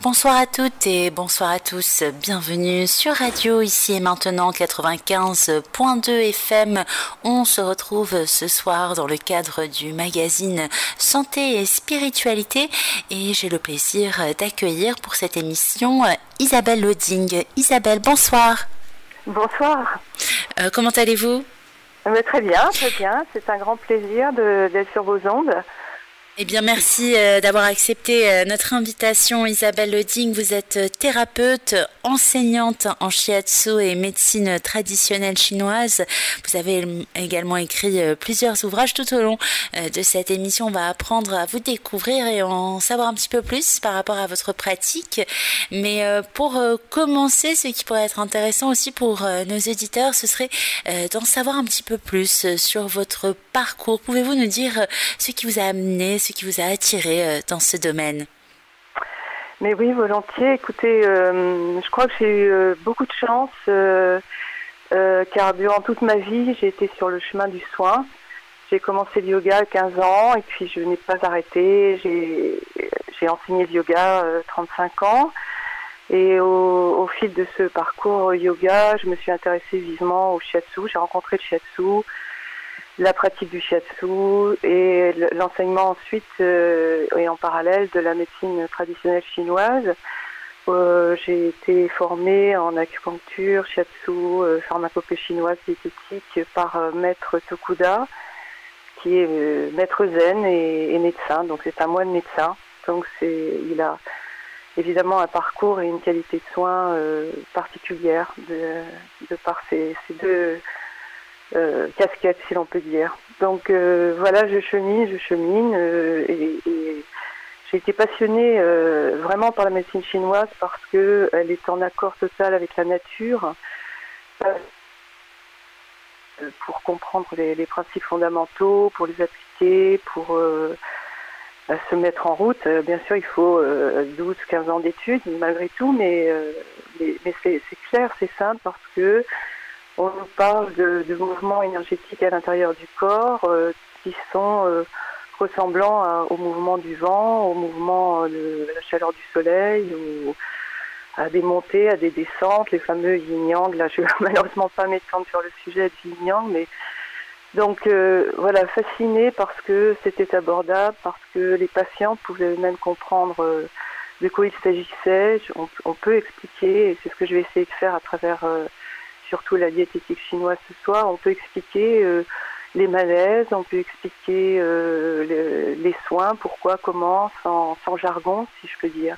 Bonsoir à toutes et bonsoir à tous. Bienvenue sur Radio ici et maintenant 95.2 FM. On se retrouve ce soir dans le cadre du magazine Santé et Spiritualité et j'ai le plaisir d'accueillir pour cette émission Isabelle Loading. Isabelle, bonsoir. Bonsoir. Euh, comment allez-vous? Très bien, très bien. C'est un grand plaisir d'être sur vos ondes. Eh bien, merci euh, d'avoir accepté euh, notre invitation, Isabelle Leding. Vous êtes euh, thérapeute, enseignante en shiatsu et médecine traditionnelle chinoise. Vous avez également écrit plusieurs ouvrages tout au long de cette émission. On va apprendre à vous découvrir et en savoir un petit peu plus par rapport à votre pratique. Mais pour commencer, ce qui pourrait être intéressant aussi pour nos éditeurs, ce serait d'en savoir un petit peu plus sur votre parcours. Pouvez-vous nous dire ce qui vous a amené, ce qui vous a attiré euh, dans ce domaine Mais oui, volontiers. Écoutez, euh, je crois que j'ai eu euh, beaucoup de chance, car durant toute ma vie, j'ai été sur le chemin du soin. J'ai commencé le yoga à 15 ans et puis je n'ai pas arrêté. J'ai enseigné le yoga 35 ans. Et au, au, fil de ce parcours yoga, je me suis intéressée vivement au shiatsu. J'ai rencontré le shiatsu, la pratique du shiatsu et l'enseignement ensuite euh, et en parallèle de la médecine traditionnelle chinoise. Euh, j'ai été formée en acupuncture, shiatsu, euh, pharmacopée chinoise diététique par maître Tokuda, qui est maître zen et, médecin. Donc c'est un moine médecin. Donc il a évidemment un parcours et une qualité de soins particulière de, par ces, ces deux casquette, si l'on peut dire. Donc euh, voilà, je chemine, je chemine, euh, et, j'ai été passionnée vraiment par la médecine chinoise parce que elle est en accord total avec la nature. pour comprendre les, principes fondamentaux, pour les appliquer, pour se mettre en route. bien sûr, il faut 12-15 ans d'études, malgré tout, mais c'est clair, c'est simple parce que on nous parle de, mouvements énergétiques à l'intérieur du corps euh, qui sont euh, ressemblants au mouvement du vent, au mouvement euh, de la chaleur du soleil, à des montées, à des descentes, les fameux yin-yang. Là, je ne vais malheureusement pas m'étendre sur le sujet du yin-yang, mais donc voilà, fascinée parce que c'était abordable, parce que les patients pouvaient même comprendre de quoi il s'agissait. On, peut expliquer, et c'est ce que je vais essayer de faire à travers surtout la diététique chinoise ce soir, on peut expliquer euh, les malaises, on peut expliquer euh, les soins, pourquoi, comment, sans, jargon, si je peux dire.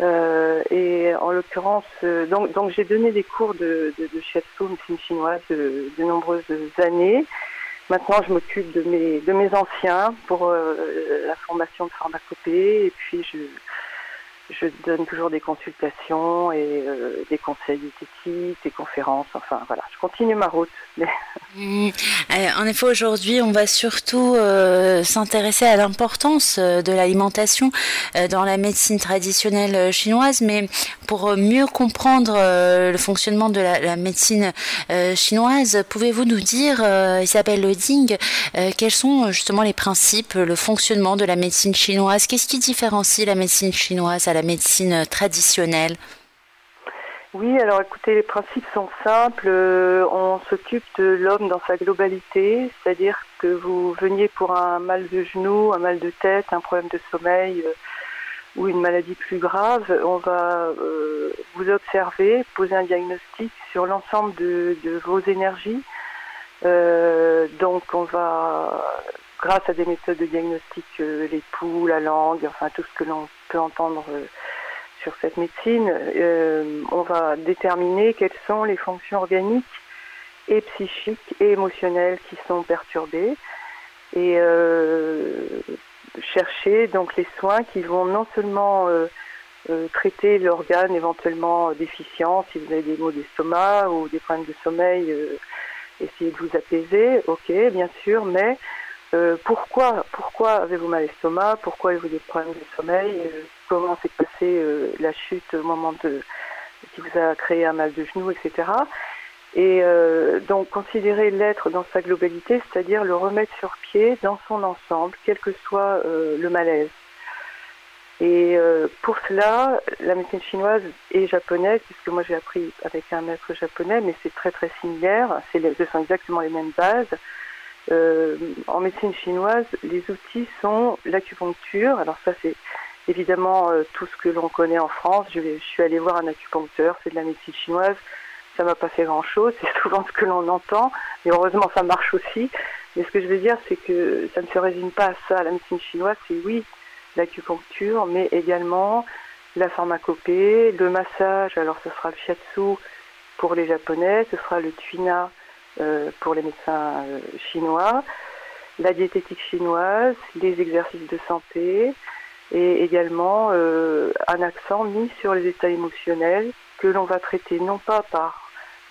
Euh, et en l'occurrence, donc, j'ai donné des cours de, de, de shiatsu, médecine chinoise, de, de, nombreuses années. Maintenant, je m'occupe de mes, de mes anciens pour la formation de pharmacopée, et puis je, je donne toujours des consultations et euh, des conseils diététiques, des conférences. Enfin voilà, je continue ma route. Mmh. Euh, en effet, aujourd'hui, on va surtout euh, s'intéresser à l'importance de l'alimentation dans la médecine traditionnelle chinoise, mais pour mieux comprendre le fonctionnement de la, médecine chinoise, pouvez-vous nous dire, Isabelle Loding, quels sont justement les principes, le fonctionnement de la médecine chinoise? Qu'est-ce qui différencie la médecine chinoise la médecine traditionnelle oui, alors écoutez, les principes sont simples. Euh, on s'occupe de l'homme dans sa globalité, c'est-à-dire que vous veniez pour un mal de genou, un mal de tête, un problème de sommeil euh, ou une maladie plus grave, on va euh, vous observer, poser un diagnostic sur l'ensemble de, vos énergies. donc on va, grâce à des méthodes de diagnostic, les pouls, la langue, enfin tout ce que l'on peut entendre sur cette médecine, euh, on va déterminer quelles sont les fonctions organiques et psychiques et émotionnelles qui sont perturbées et euh, chercher donc les soins qui vont non seulement euh, traiter l'organe éventuellement déficient, si vous avez des maux d'estomac ou des problèmes de sommeil, essayer de vous apaiser, ok, bien sûr, mais pourquoi, pourquoi avez-vous mal l'estomac? Pourquoi avez-vous des problèmes de sommeil? Comment s'est passée euh, la chute au moment qui vous a créé un mal de genou, etc. Et euh, donc considérer l'être dans sa globalité, c'est-à-dire le remettre sur pied dans son ensemble, quel que soit euh, le malaise. Et euh, pour cela, la médecine chinoise et japonaise, puisque moi j'ai appris avec un maître japonais, mais c'est très très similaire, ce sont exactement les mêmes bases. Euh, en médecine chinoise, les outils sont l'acupuncture. Alors ça c'est évidemment euh, tout ce que l'on connaît en France. Je, suis allée voir un acupuncteur, c'est de la médecine chinoise. Ça m'a pas fait grand chose, c'est souvent ce que l'on entend, mais heureusement ça marche aussi. Mais ce que je veux dire, c'est que ça ne se résume pas à ça. La médecine chinoise, c'est oui, l'acupuncture, mais également la pharmacopée, le massage, alors ce sera le shiatsu pour les japonais, ce sera le tuina pour les médecins euh, chinois, la diététique chinoise, les exercices de santé et également euh, un accent mis sur les états émotionnels que l'on va traiter non pas par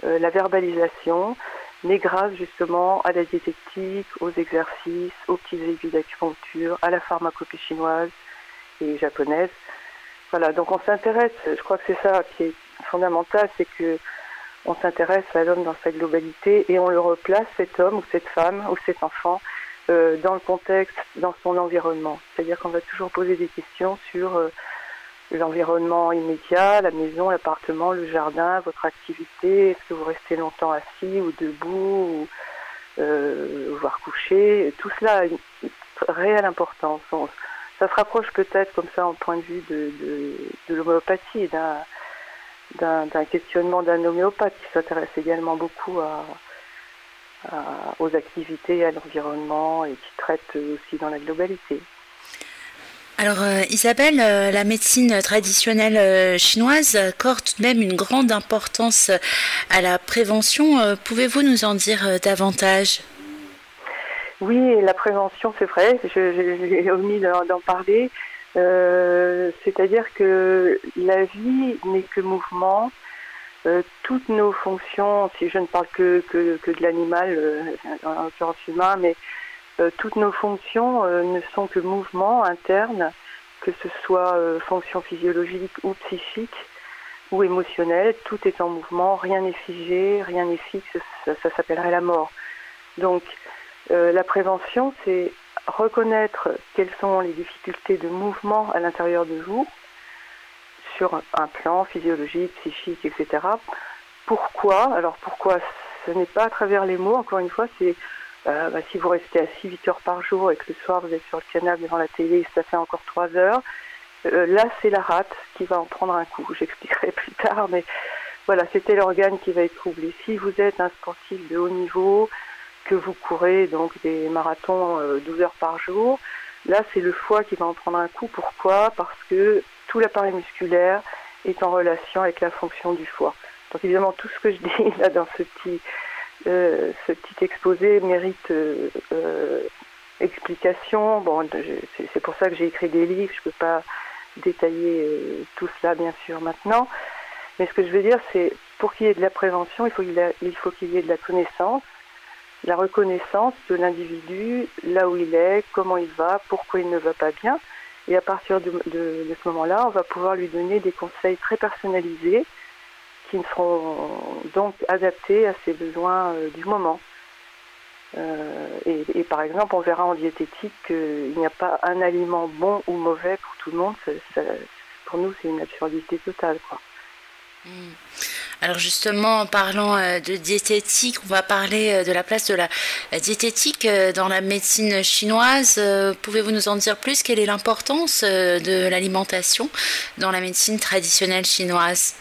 la verbalisation, mais grâce justement à la diététique, aux exercices, aux petits aiguilles d'acupuncture, à la pharmacopée chinoise et japonaise. Voilà, donc on s'intéresse, je crois que c'est ça qui est fondamental, c'est que on s'intéresse à l'homme dans sa globalité et on le replace, cet homme ou cette femme ou cet enfant, euh, dans le contexte, dans son environnement. C'est-à-dire qu'on va toujours poser des questions sur euh, l'environnement immédiat, la maison, l'appartement, le jardin, votre activité, est-ce que vous restez longtemps assis ou debout, ou euh, voire couché, tout cela a une réelle importance. ça se rapproche peut-être comme ça en point de vue de, l'homéopathie, questionnement d'un homéopathe qui s'intéresse également beaucoup à, aux activités, à l'environnement et qui traite aussi dans la globalité. Alors euh, Isabelle, euh, la médecine traditionnelle euh, chinoise accorde tout de même une grande importance à la prévention. Pouvez-vous nous en dire davantage? Oui, la prévention, c'est vrai, j'ai omis d'en parler. C'est-à-dire que la vie n'est que mouvement. toutes nos fonctions, si je ne parle que, que, que de l'animal, en l'occurrence humain, mais euh, toutes nos fonctions euh, ne sont que mouvements internes, que ce soit euh, fonction physiologique ou psychique ou émotionnelle, tout est en mouvement, rien n'est figé, rien n'est fixe, ça, s'appellerait la mort. Donc la prévention, c'est reconnaître quelles sont les difficultés de mouvement à l'intérieur de vous, sur un plan physiologique, psychique, etc. Pourquoi? Alors pourquoi? Ce n'est pas à travers les mots, encore une fois, c'est euh, bah, si vous restez assis 8 heures par jour et que le soir vous êtes sur le canapé devant la télé, ça fait encore 3 heures. Euh, là, c'est la rate qui va en prendre un coup. J'expliquerai plus tard, mais voilà, c'était l'organe qui va être troublé. Si vous êtes un sportif de haut niveau, que vous courez donc des marathons 12 euh, heures par jour, là, c'est le foie qui va en prendre un coup. Pourquoi? Parce que tout l'appareil musculaire est en relation avec la fonction du foie. Donc évidemment, tout ce que je dis là dans ce petit euh, exposé mérite euh, explication. Bon, c'est pour ça que j'ai écrit des livres. Je ne peux pas détailler tout cela, bien sûr, maintenant. Mais ce que je veux dire, c'est pour qu'il y ait de la prévention, il faut qu'il y ait de la connaissance, la reconnaissance de l'individu, là où il est, comment il va, pourquoi il ne va pas bien. Et à partir de ce moment-là, on va pouvoir lui donner des conseils très personnalisés qui seront donc adaptés à ses besoins euh, du moment. Euh, et, par exemple, on verra en diététique qu'il n'y a pas un aliment bon ou mauvais pour tout le monde. pour nous, c'est une absurdité totale. Hmm. Alors justement, en parlant euh, de diététique, on va parler de la place de la diététique dans la médecine chinoise. Pouvez-vous nous en dire plus? Quelle est l'importance de l'alimentation dans la médecine traditionnelle chinoise?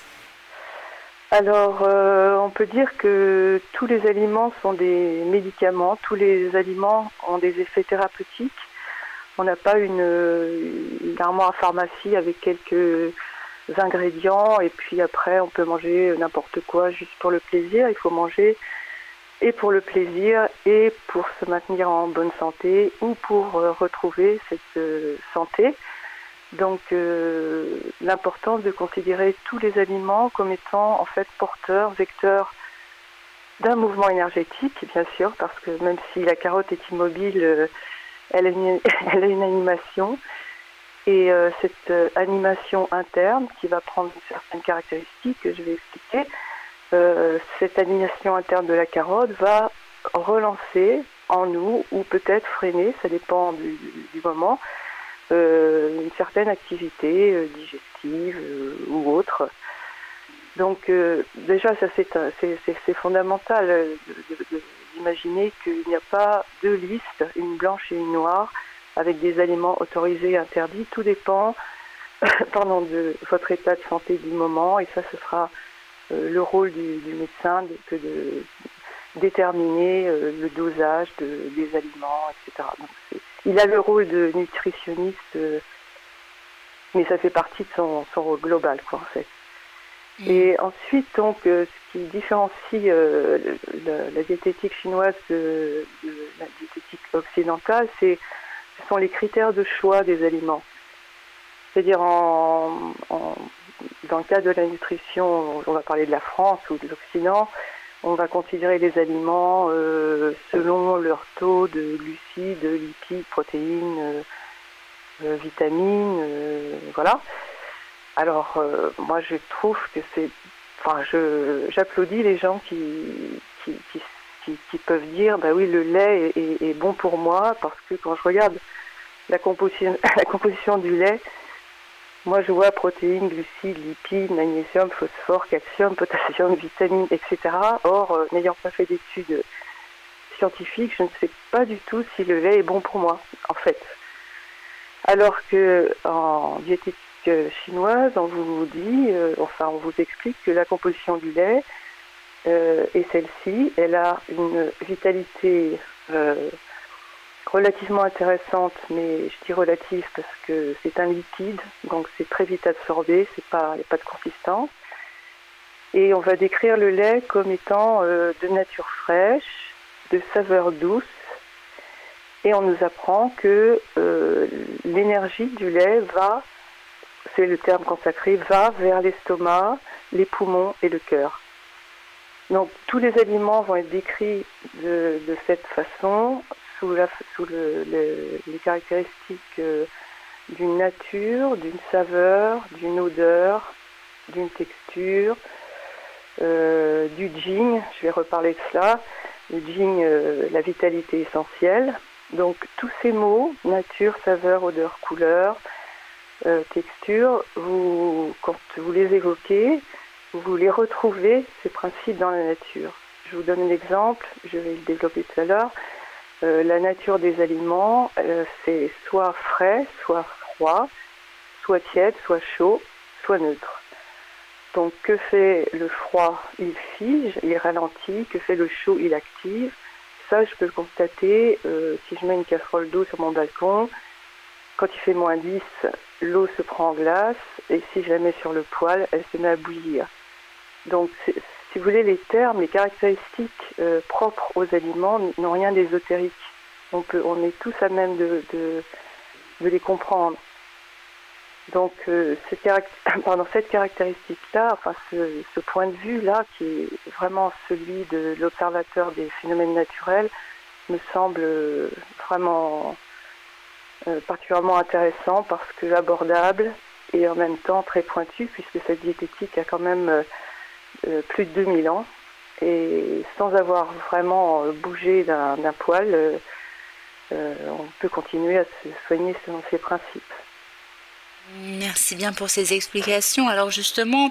Alors, euh, on peut dire que tous les aliments sont des médicaments, tous les aliments ont des effets thérapeutiques. On n'a pas une, armoire à pharmacie avec quelques ingrédients et puis après on peut manger n'importe quoi juste pour le plaisir. Il faut manger et pour le plaisir et pour se maintenir en bonne santé ou pour euh, retrouver cette euh, santé. Donc euh, l'importance de considérer tous les aliments comme étant en fait porteurs, vecteurs d'un mouvement énergétique, bien sûr, parce que même si la carotte est immobile, euh, elle, a une, animation. Et euh, cette animation interne, qui va prendre certaines caractéristiques que je vais expliquer, cette animation interne de la carotte va relancer en nous, ou peut-être freiner, ça dépend du moment, une certaine activité digestive ou autre. Donc déjà, ça c'est fondamental d'imaginer qu'il n'y a pas deux listes, une blanche et une noire, avec des aliments autorisés et interdits. Tout dépend pardon, de votre état de santé du moment et ça ce sera euh, le rôle du, médecin que de déterminer euh, le dosage des aliments, etc. il a le rôle de nutritionniste, euh, mais ça fait partie de son, rôle global, quoi, en fait. Mm. Et ensuite, donc, ce qui différencie la, diététique chinoise de, la diététique occidentale, c'est ce sont les critères de choix des aliments. C'est-à-dire en, dans le cas de la nutrition, on va parler de la France ou de l'Occident, on va considérer les aliments euh, selon leur taux de glucides, lipides, protéines, euh, euh, vitamines, voilà. Alors moi je trouve que c'est, enfin j'applaudis les gens qui qui, peuvent dire bah oui le lait est, est, bon pour moi parce que quand je regarde la composition du lait moi, je vois protéines, glucides, lipides, magnésium, phosphore, calcium, potassium, vitamines, etc. Or, euh, n'ayant pas fait d'études scientifiques, je ne sais pas du tout si le lait est bon pour moi, en fait. Alors que en diététique chinoise, on vous dit, euh, enfin, on vous explique que la composition du lait euh, est celle-ci. Elle a une vitalité relativement intéressante, mais je dis relative parce que c'est un liquide, donc c'est très vite absorbé, il n'y a pas de consistance. Et on va décrire le lait comme étant euh, de nature fraîche, de saveur douce, et on nous apprend que euh, l'énergie du lait va, c'est le terme consacré, va vers l'estomac, les poumons et le cœur. Donc tous les aliments vont être décrits de cette façon, sous, les caractéristiques euh, d'une nature, d'une saveur, d'une odeur, d'une texture, euh, du jing, je vais reparler de cela, le jing, euh, la vitalité essentielle. Donc tous ces mots, nature, saveur, odeur, couleur, texture, vous, quand vous les évoquez, vous les retrouvez, ces principes, dans la nature. Je vous donne un exemple, je vais le développer tout à l'heure. Euh, la nature des aliments, euh, c'est soit frais, soit froid, soit tiède, soit chaud, soit neutre. Donc que fait le froid? Il fige, il ralentit. Que fait le chaud? Il active. Ça, je peux le constater euh, si je mets une casserole d'eau sur mon balcon. Quand il fait moins 10, l'eau se prend en glace et si je la mets sur le poêle, elle se met à bouillir. Donc si vous voulez, les termes, les caractéristiques euh, propres aux aliments n'ont rien d'ésotérique. On, peut, on est tous à même de, les comprendre. Donc, euh, cette caractéristique-là, enfin, ce, point de vue-là, qui est vraiment celui de l'observateur des phénomènes naturels, me semble euh, vraiment particulièrement intéressant parce que abordable et en même temps très pointu, puisque cette diététique a quand même plus de 2000 ans. Et sans avoir vraiment euh, bougé d'un poil, euh, on peut continuer à se soigner selon ces principes. Merci bien pour ces explications. Alors justement,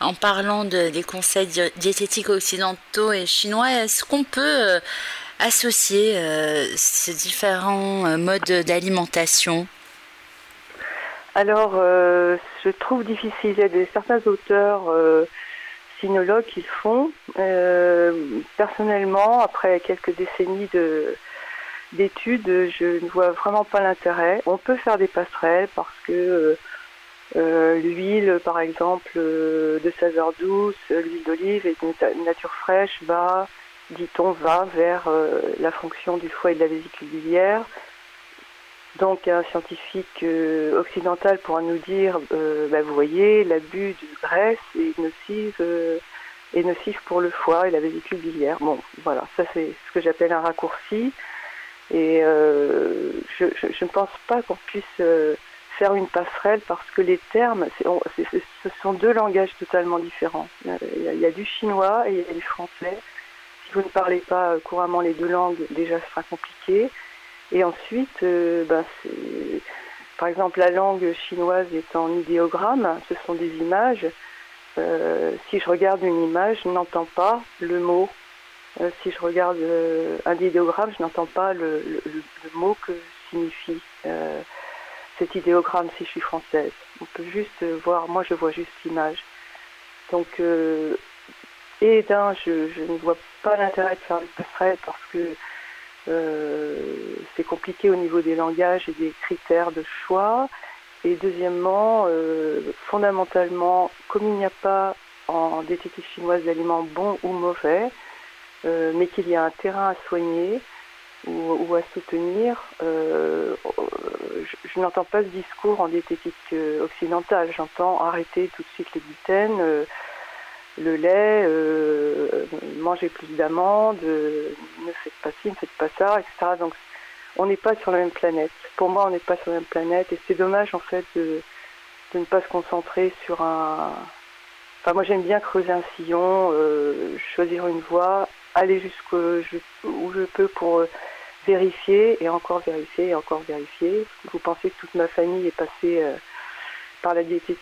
en parlant des conseils diététiques occidentaux et chinois, est-ce qu'on peut associer ces différents modes d'alimentation? Alors, je trouve difficile. Il y a des, certains auteurs sinologues qui font. Euh, personnellement, après quelques décennies de d'études, je ne vois vraiment pas l'intérêt. On peut faire des passerelles parce que euh, l'huile, par exemple, euh, de saveur douce, l'huile d'olive et de nature fraîche va, dit-on, va vers la fonction du foie et de la vésicule biliaire. Donc un scientifique euh, occidental pourra nous dire, euh, bah, vous voyez, l'abus de graisse est nocif, euh, est nocif pour le foie et la vésicule biliaire. Bon, voilà, ça c'est ce que j'appelle un raccourci. Et je, ne pense pas qu'on puisse faire une passerelle parce que les termes, ce sont deux langages totalement différents. Il y, a, du chinois et il y a du français. Si vous ne parlez pas couramment les deux langues, déjà ce sera compliqué. Et ensuite, euh, ben, par exemple, la langue chinoise est en idéogramme, ce sont des images. si je regarde une image, je n'entends pas le mot. si je regarde un idéogramme, je n'entends pas le, mot que signifie cet idéogramme si je suis française. On peut juste voir, moi je vois juste l'image. Donc, et d'un, je, ne vois pas l'intérêt de faire le passerelle parce que euh, compliqué au niveau des langages et des critères de choix. Et deuxièmement, euh, fondamentalement, comme il n'y a pas en diététique chinoise d'aliments bons ou mauvais, euh, mais qu'il y a un terrain à soigner ou, à soutenir, je, je n'entends pas ce discours en diététique occidentale. J'entends arrêter tout de suite le gluten le lait, euh, manger plus d'amandes, ne faites pas ci, ne faites pas ça, etc. Donc on n'est pas sur la même planète. Pour moi, on n'est pas sur la même planète et c'est dommage en fait de, ne pas se concentrer sur un. Enfin, moi j'aime bien creuser un sillon, euh, choisir une voie, aller jusqu'où je peux pour euh, vérifier et encore vérifier et encore vérifier. Vous pensez que toute ma famille est passée par la diététique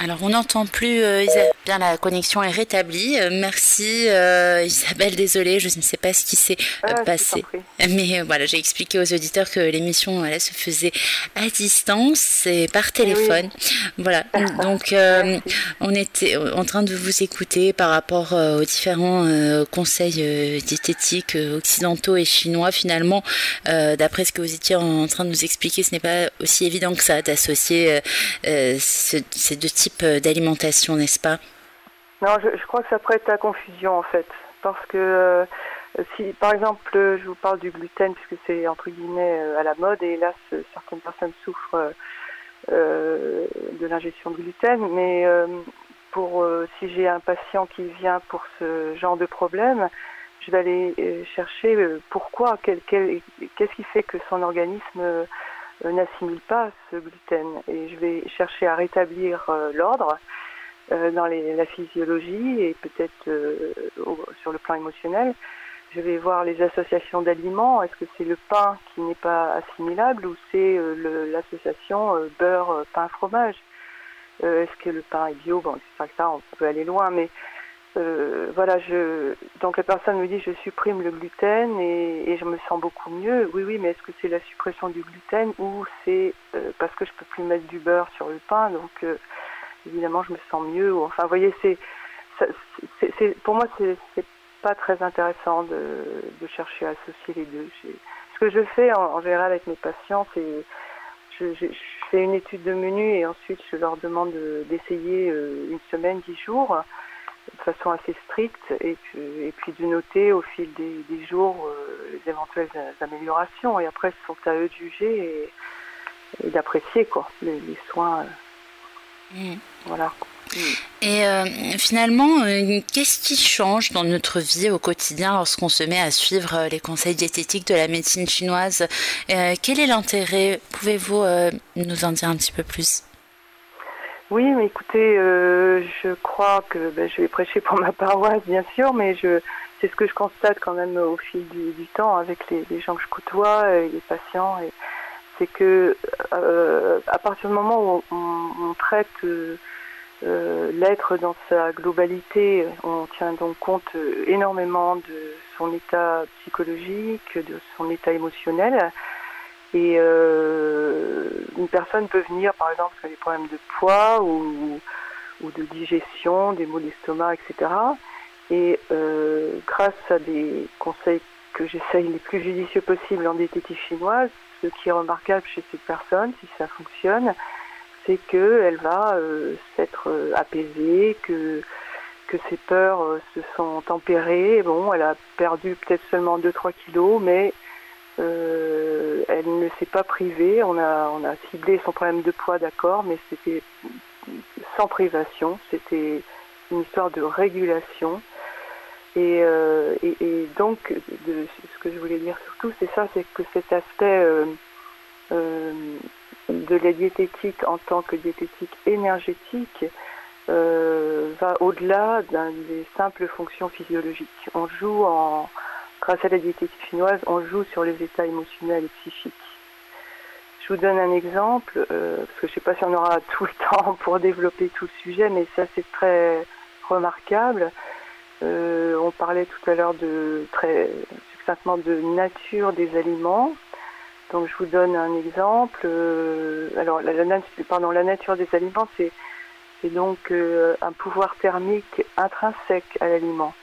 alors on n'entend plus euh, Isabelle. Bien, la connexion est rétablie. Euh, merci euh, Isabelle, désolée, je ne sais pas ce qui s'est ah, passé. Mais voilà, j'ai expliqué aux auditeurs que l'émission se faisait à distance et par téléphone. Voilà, donc on était en train de vous écouter par rapport aux différents conseils diététiques occidentaux et chinois. Finalement, d'après ce que vous étiez en train de nous expliquer, ce n'est pas aussi évident que ça d'associer ces deux types euh, d'alimentation, n'est-ce pas? Non, je, crois que ça prête à confusion en fait. Parce que euh, si par exemple je vous parle du gluten, puisque c'est entre guillemets euh, à la mode, et hélas certaines personnes souffrent de l'ingestion de gluten, mais pour si j'ai un patient qui vient pour ce genre de problème, je vais aller chercher pourquoi, qu'est-ce qui fait que son organisme n'assimile pas ce gluten. Et je vais chercher à rétablir euh, l'ordre euh, dans la physiologie et peut-être sur le plan émotionnel. Je vais voir les associations d'aliments. Est-ce que c'est le pain qui n'est pas assimilable ou c'est l'association beurre, pain, fromage? Est-ce que le pain est bio? Bon, c'est pas que ça, on peut aller loin, mais euh, voilà, donc la personne me dit je supprime le gluten et, je me sens beaucoup mieux. Oui, oui, mais est-ce que c'est la suppression du gluten ou c'est euh, parce que je peux plus mettre du beurre sur le pain, donc euh, évidemment je me sens mieux. enfin, voyez, c'est, pour moi c'est, pas très intéressant de, de, chercher à associer les deux. Ce que je fais en, général avec mes patients, c'est je, je, fais une étude de menu et ensuite je leur demande d'essayer une semaine, dix jours de façon assez stricte et, et puis de noter au fil des, jours euh, les éventuelles améliorations. Et après, ce sont à eux de juger et, d'apprécier quoi, les, soins. Euh, mm. Voilà. Et euh, finalement, qu'est-ce qui change dans notre vie au quotidien lorsqu'on se met à suivre les conseils diététiques de la médecine chinoise? Quel est l'intérêt? Pouvez-vous nous en dire un petit peu plus? Oui, mais écoutez, euh, je crois que ben, je vais prêcher pour ma paroisse, bien sûr, mais je, c'est ce que je constate quand même au fil du, temps avec les, gens que je côtoie, et les patients, et c'est que euh, à partir du moment où on, traite euh, l'être dans sa globalité, on tient donc compte énormément de son état psychologique, de son état émotionnel. Et euh, une personne peut venir, par exemple, avec des problèmes de poids ou, de digestion, des maux d'estomac, etc. Et euh, grâce à des conseils que j'essaye les plus judicieux possibles en diététique chinoise, ce qui est remarquable chez cette personne, si ça fonctionne, c'est qu'elle va euh, s'être apaisée, que ses peurs se sont tempérées. Bon, elle a perdu peut-être seulement 2-3 kilos, mais euh, elle ne s'est pas privée. On a, on a ciblé son problème de poids, d'accord, mais c'était sans privation. C'était une histoire de régulation. Et, euh, et, donc, ce que je voulais dire surtout, c'est ça, c'est que cet aspect euh, de la diététique en tant que diététique énergétique va au-delà des simples fonctions physiologiques. On joue en, grâce à la diététique chinoise, on joue sur les états émotionnels et psychiques. Je vous donne un exemple, euh, parce que je ne sais pas si on aura tout le temps pour développer tout le sujet, mais ça c'est très remarquable. Euh, on parlait tout à l'heure de très succinctement de nature des aliments. Donc je vous donne un exemple. Euh, alors la, nature des aliments, c'est donc un pouvoir thermique intrinsèque à l'aliment.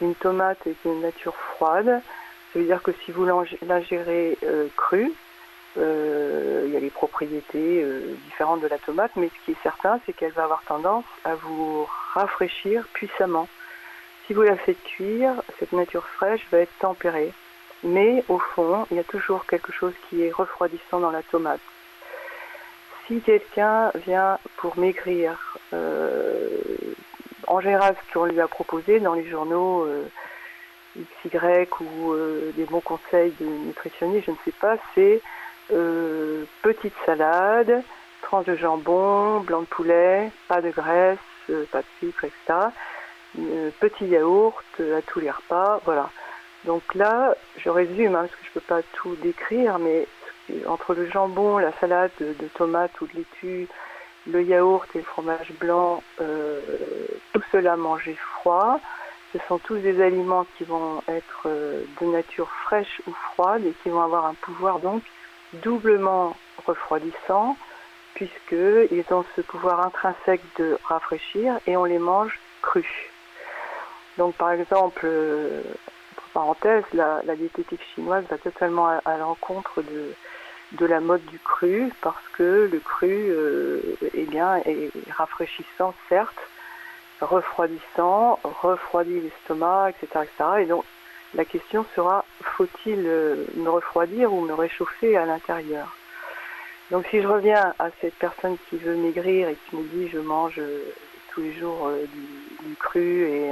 Une tomate est une nature froide. Ça veut dire que si vous l'ingérez cru, euh, il y a les propriétés euh, différentes de la tomate, mais ce qui est certain, c'est qu'elle va avoir tendance à vous rafraîchir puissamment. Si vous la faites cuire, cette nature fraîche va être tempérée. Mais au fond, il y a toujours quelque chose qui est refroidissant dans la tomate. Si quelqu'un vient pour maigrir, euh, en général, ce qu'on lui a proposé dans les journaux XY ou des bons conseils de nutritionnistes, je ne sais pas, c'est euh, petite salade, tranche de jambon, blanc de poulet, pas de graisse, euh, pas de sucre, etc. Euh, petit yaourt à tous les repas, voilà. Donc là, je résume, hein, parce que je ne peux pas tout décrire, mais entre le jambon, la salade de, tomates ou de laitue, le yaourt et le fromage blanc, tout cela mangé froid. Ce sont tous des aliments qui vont être de nature fraîche ou froide et qui vont avoir un pouvoir donc doublement refroidissants puisqu'ils ont ce pouvoir intrinsèque de rafraîchir et on les mange crus. Donc par exemple, euh, entre la, diététique chinoise va totalement à, l'encontre de, de la mode du cru parce que le cru euh, eh bien, est rafraîchissant certes, refroidissant, refroidit l'estomac, etc., etc. Et donc la question sera faut-il euh, me refroidir ou me réchauffer à l'intérieur? Donc si je reviens à cette personne qui veut maigrir et qui me dit je mange euh, tous les jours du, cru et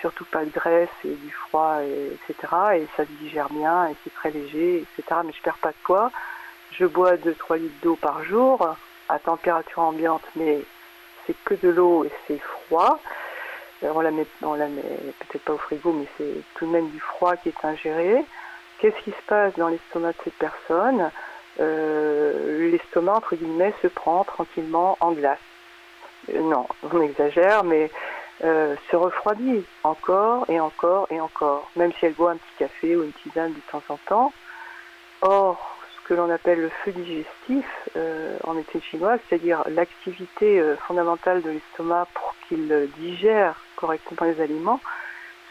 surtout pas de graisse et du froid, etc. Et ça se digère bien et c'est très léger, etc. Mais je perds pas de poids. Je bois 2-3 litres d'eau par jour à température ambiante, mais c'est que de l'eau et c'est froid on la met, met peut-être pas au frigo, mais c'est tout de même du froid qui est ingéré. Qu'est-ce qui se passe dans l'estomac de cette personne? Euh, L'estomac, entre guillemets, se prend tranquillement en glace. Euh, non, on exagère, mais euh, se refroidit encore et encore et encore, même si elle boit un petit café ou une tisane de temps en temps. Or, que l'on appelle le feu digestif en médecine chinoise, c'est-à-dire l'activité fondamentale de l'estomac pour qu'il digère correctement les aliments,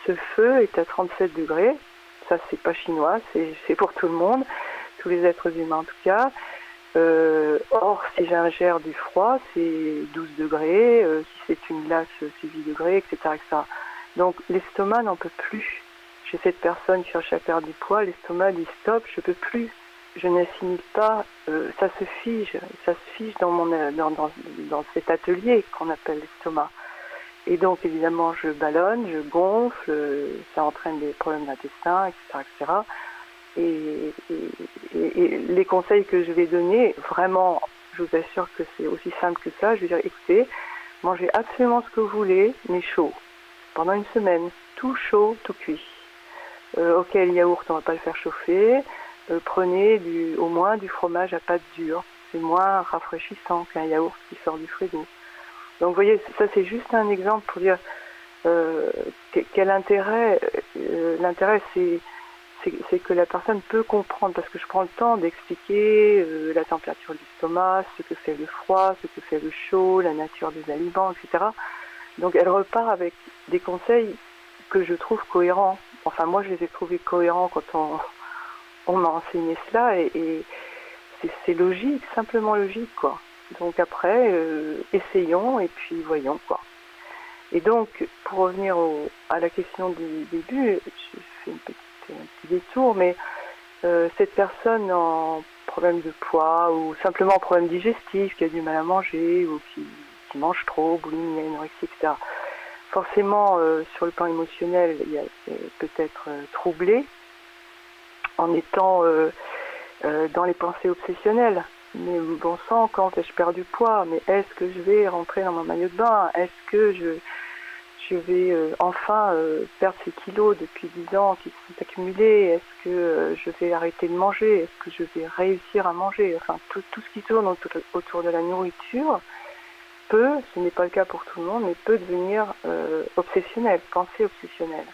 ce feu est à 37 degrés. Ça, c'est pas chinois, c'est pour tout le monde, tous les êtres humains en tout cas. Euh, or, si j'ingère du froid, c'est 12 degrés. Euh, si c'est une glace, c'est 8 degrés, etc. Donc, l'estomac n'en peut plus. Chez cette personne qui cherche à perdre du poids, l'estomac dit stop, je peux plus. Je n'assimile pas, euh, ça se fige, ça se fige dans, mon, dans, dans, dans cet atelier qu'on appelle l'estomac. Et donc, évidemment, je ballonne, je gonfle, ça entraîne des problèmes d'intestin, etc., etc. Et, les conseils que je vais donner, vraiment, je vous assure que c'est aussi simple que ça. Je vais dire, écoutez, mangez absolument ce que vous voulez, mais chaud, pendant une semaine, tout chaud, tout cuit. Euh, ok, le yaourt, on va pas le faire chauffer. Euh, prenez du, au moins du fromage à pâte dure. C'est moins rafraîchissant qu'un yaourt qui sort du frigo. Donc vous voyez, ça c'est juste un exemple pour dire euh, quel intérêt. Euh, l'intérêt c'est que la personne peut comprendre, parce que je prends le temps d'expliquer la température de l'estomac, ce que fait le froid, ce que fait le chaud, la nature des aliments, etc. Donc elle repart avec des conseils que je trouve cohérents. Enfin moi je les ai trouvés cohérents quand on, on m'a enseigné cela et, c'est logique, simplement logique quoi. Donc après, euh, essayons et puis voyons quoi. Et donc, pour revenir à la question du début, je fais un petit détour, mais euh, cette personne en problème de poids ou simplement problème digestif, qui a du mal à manger ou qui, mange trop, boulimie, anorexie, etc. Forcément, euh, sur le plan émotionnel, il y a peut-être troublé en étant dans les pensées obsessionnelles. Mais bon sang, quand ai-je perdu poids? Mais est-ce que je vais rentrer dans mon maillot de bain? Est-ce que je, vais euh, enfin euh, perdre ces kilos depuis 10 ans qui se sont accumulés? Est-ce que euh, je vais arrêter de manger? Est-ce que je vais réussir à manger? Enfin, tout, tout, ce qui tourne autour, de la nourriture peut, ce n'est pas le cas pour tout le monde, mais peut devenir obsessionnel, pensée obsessionnelle.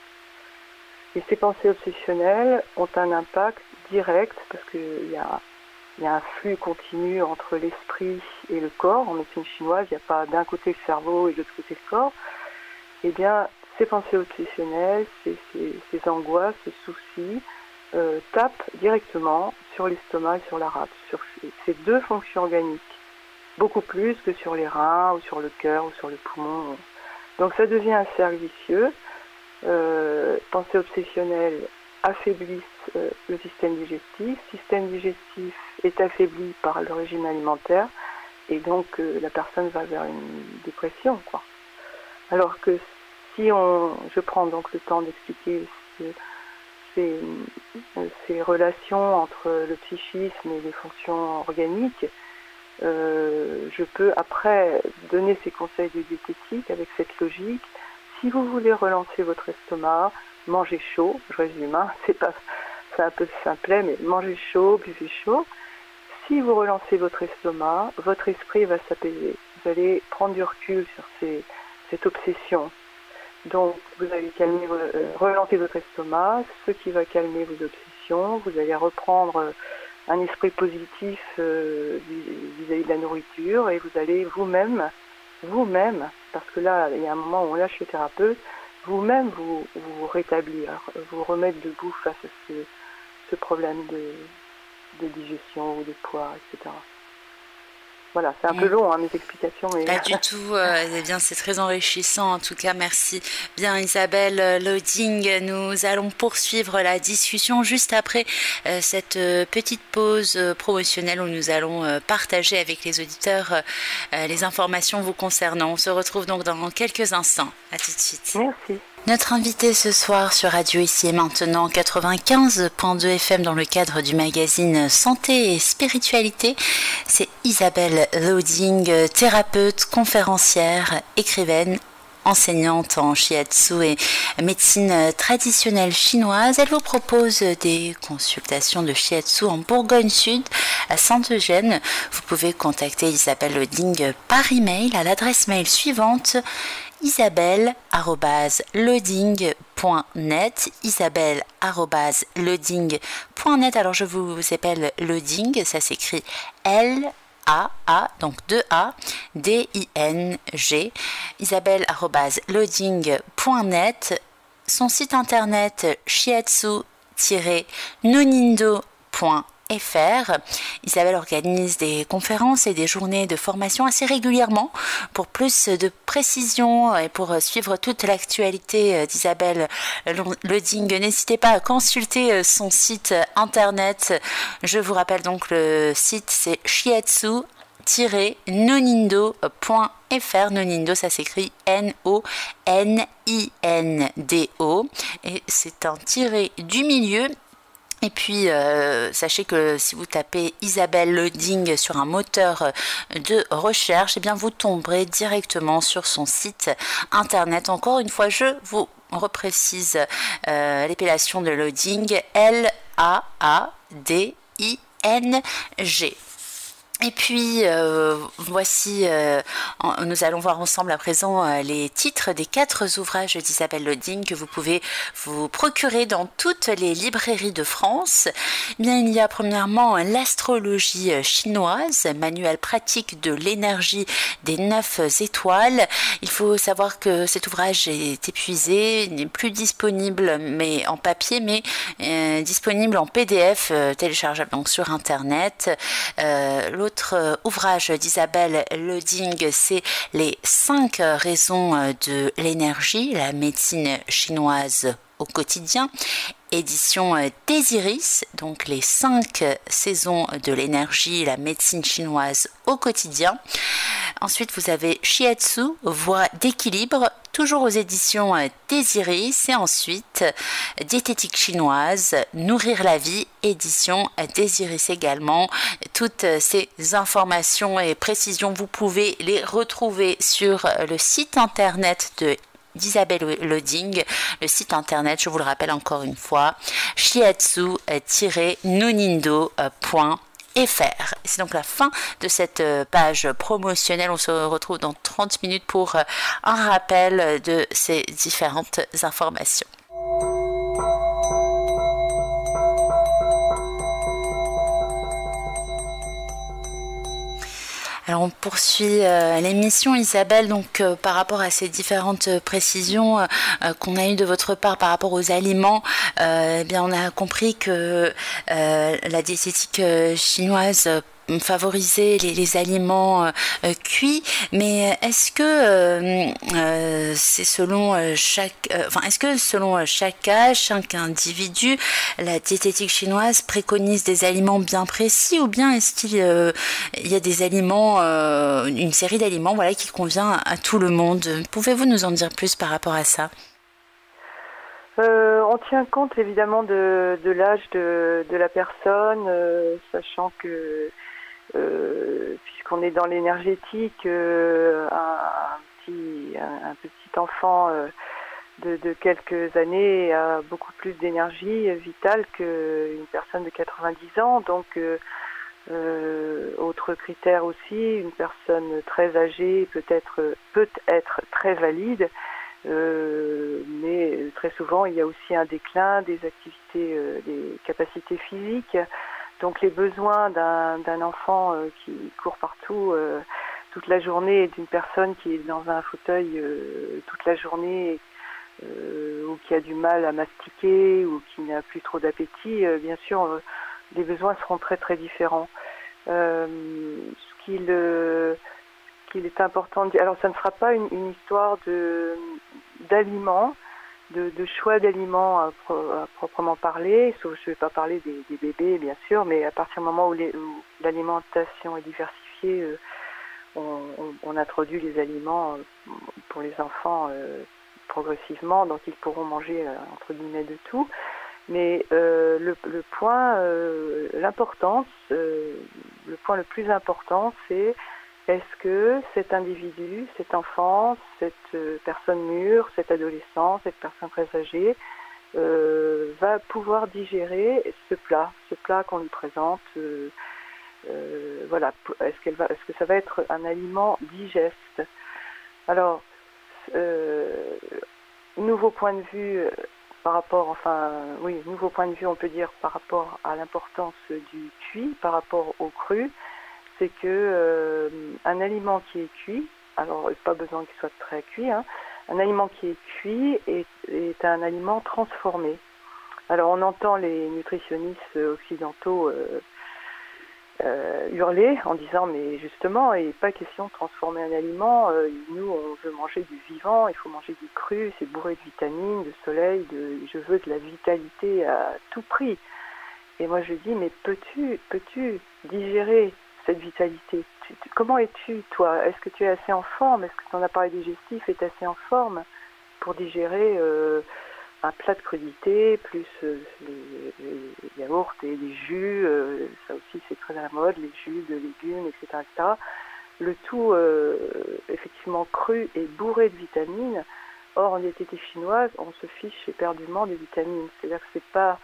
Et ces pensées obsessionnelles ont un impact direct parce qu'il y a, un flux continu entre l'esprit et le corps. En médecine chinoise, il n'y a pas d'un côté le cerveau et de l'autre côté le corps eh bien, ces pensées obsessionnelles, ces, angoisses, ces soucis euh, tapent directement sur l'estomac et sur la rate, sur ces deux fonctions organiques, beaucoup plus que sur les reins ou sur le cœur ou sur le poumon. Donc ça devient un cercle vicieux. Euh, pensées obsessionnelles affaiblissent euh, le système digestif, système digestif est affaibli par le régime alimentaire et donc la personne va vers une dépression. Alors que si on, je prends donc le temps d'expliquer ces, relations entre le psychisme et les fonctions organiques, euh, je peux après donner ces conseils de diététique avec cette logique. Si vous voulez relancer votre estomac, mangez chaud, je résume, hein, c'est pas c'est un peu simplet, mais mangez chaud, buvez chaud. Si vous relancez votre estomac, votre esprit va s'apaiser. Vous allez prendre du recul sur cette obsession donc, vous allez calmer, euh, relancer votre estomac, ce qui va calmer vos obsessions. Vous allez reprendre euh, un esprit positif euh, vis-à-vis de la nourriture et vous allez vous-même, vous-même, parce que là, il y a un moment où on lâche le thérapeute, vous-même vous, vous rétablir, vous remettre debout face à ce, problème de digestion ou de poids, etc. Voilà, c'est un peu mm. long, hein, mes explications. Mais... Pas du tout. Euh, eh bien, c'est très enrichissant. En tout cas, merci bien, Isabelle euh, Loading. Nous allons poursuivre la discussion juste après euh, cette petite pause promotionnelle où nous allons partager avec les auditeurs les informations vous concernant. On se retrouve donc dans quelques instants. À tout de suite. Merci. Notre invité ce soir sur Radio Ici et Maintenant 95.2 FM dans le cadre du magazine Santé et Spiritualité, c'est Isabelle Loading, thérapeute, conférencière, écrivaine, enseignante en shiatsu et médecine traditionnelle chinoise. Elle vous propose des consultations de shiatsu en Bourgogne Sud, à Saint-Eugène. Vous pouvez contacter Isabelle Loading par email à l'adresse mail suivante isabelle.loading.net isabelle.loading.net alors je vous appelle loading ça s'écrit L a A, donc 2A, D-I-N-G, isabelle.loading.net, son site internet shiatsu-nonindo.net Isabelle organise des conférences et des journées de formation assez régulièrement. Pour plus de précision et pour suivre toute l'actualité d'Isabelle Leding, n'hésitez pas à consulter son site internet. Je vous rappelle donc le site c'est shiatsu nonindo.fr. Nonindo, ça s'écrit N-O-N-I-N-D-O. Et c'est un tiré du milieu et puis, euh, sachez que si vous tapez Isabelle Loading sur un moteur de recherche, eh bien, vous tomberez directement sur son site internet. Encore une fois, je vous reprécise euh, l'épellation de Loading L-A-A-D-I-N-G. Et puis, euh, voici, euh, nous allons voir ensemble à présent euh, les titres des quatre ouvrages d'Isabelle Loading que vous pouvez vous procurer dans toutes les librairies de France. Eh bien, il y a premièrement l'astrologie chinoise, manuel pratique de l'énergie des neuf étoiles. Il faut savoir que cet ouvrage est épuisé, n'est plus disponible mais en papier, mais disponible en PDF téléchargeable donc sur Internet. L'autre euh, ouvrage d'Isabelle Leding, c'est Les cinq raisons euh, de l'énergie, la médecine chinoise au quotidien. Édition euh, Désiris, donc les cinq saisons de l'énergie, la médecine chinoise au quotidien. Ensuite, vous avez Shiatsu, voie d'équilibre, toujours aux éditions euh, Désiris. Et ensuite, Diététique chinoise, Nourrir la vie, édition euh, Désiris également. Toutes ces informations et précisions, vous pouvez les retrouver sur le site internet de d'Isabelle Loding. Le site internet, je vous le rappelle encore une fois, shiatsu-nonindo.fr. C'est donc la fin de cette euh, page promotionnelle. On se retrouve dans 30 minutes pour euh, un rappel de ces différentes informations. Alors on poursuit euh, l'émission Isabelle donc euh, par rapport à ces différentes précisions euh, qu'on a eues de votre part par rapport aux aliments eh bien on a compris que la diététique chinoise favoriser les, aliments euh, cuits, mais est-ce que euh, euh, c'est selon chaque, enfin est-ce que selon chaque âge, chaque individu, la diététique chinoise préconise des aliments bien précis, ou bien est-ce qu'il y a des aliments, une série d'aliments, voilà, qui convient à tout le monde? Pouvez-vous nous en dire plus par rapport à ça? On tient compte évidemment de, l'âge de, la personne, sachant que euh, puisqu'on est dans l'énergétique, euh, un, petit, un, petit enfant euh, de, quelques années a beaucoup plus d'énergie vitale qu'une personne de 90 ans. Donc, autre critère aussi, une personne très âgée peut être, peut être très valide, mais très souvent il y a aussi un déclin des activités, des capacités physiques. Donc les besoins d'un enfant euh, qui court partout euh, toute la journée et d'une personne qui est dans un fauteuil euh, toute la journée ou qui a du mal à mastiquer ou qui n'a plus trop d'appétit, bien sûr, les besoins seront très très différents. ce qu'il est important de dire, alors ça ne sera pas une, une histoire d'aliments, de, choix d'aliments à, proprement parler, sauf je ne vais pas parler des, bébés bien sûr, mais à partir du moment où l'alimentation est diversifiée, euh, on, introduit les aliments euh, pour les enfants euh, progressivement, donc ils pourront manger entre guillemets de tout. Mais le, point, l'importance, le point le plus important, c'est est-ce que cet individu, cet enfant, cette euh, personne mûre, cet adolescent, cette personne très âgée, euh, va pouvoir digérer ce plat, ce plat qu'on lui présente euh, Voilà, est-ce est-ce que ça va être un aliment digeste? Alors, nouveau point de vue par rapport, enfin, oui, nouveau point de vue, on peut dire par rapport à l'importance du cuit, par rapport au cru c'est que euh, un aliment qui est cuit, alors pas besoin qu'il soit très cuit, hein, un aliment qui est cuit est, un aliment transformé. Alors on entend les nutritionnistes occidentaux euh, euh, hurler en disant mais justement il n'est pas question de transformer un aliment, nous on veut manger du vivant, il faut manger du cru, c'est bourré de vitamines, de soleil, de, je veux de la vitalité à tout prix. Et moi je dis mais peux-tu peux-tu digérer cette vitalité Comment es-tu, toi? Est-ce que tu es assez en forme? Est-ce que ton appareil digestif est assez en forme pour digérer euh, un plat de crudité, plus euh, les, yaourts et les jus, euh, ça aussi c'est très à la mode, les jus de légumes, etc. Le tout effectivement cru et bourré de vitamines. Or, en diététique chinoise, on se fiche éperdument des vitamines. C'est-à-dire que c'est pas,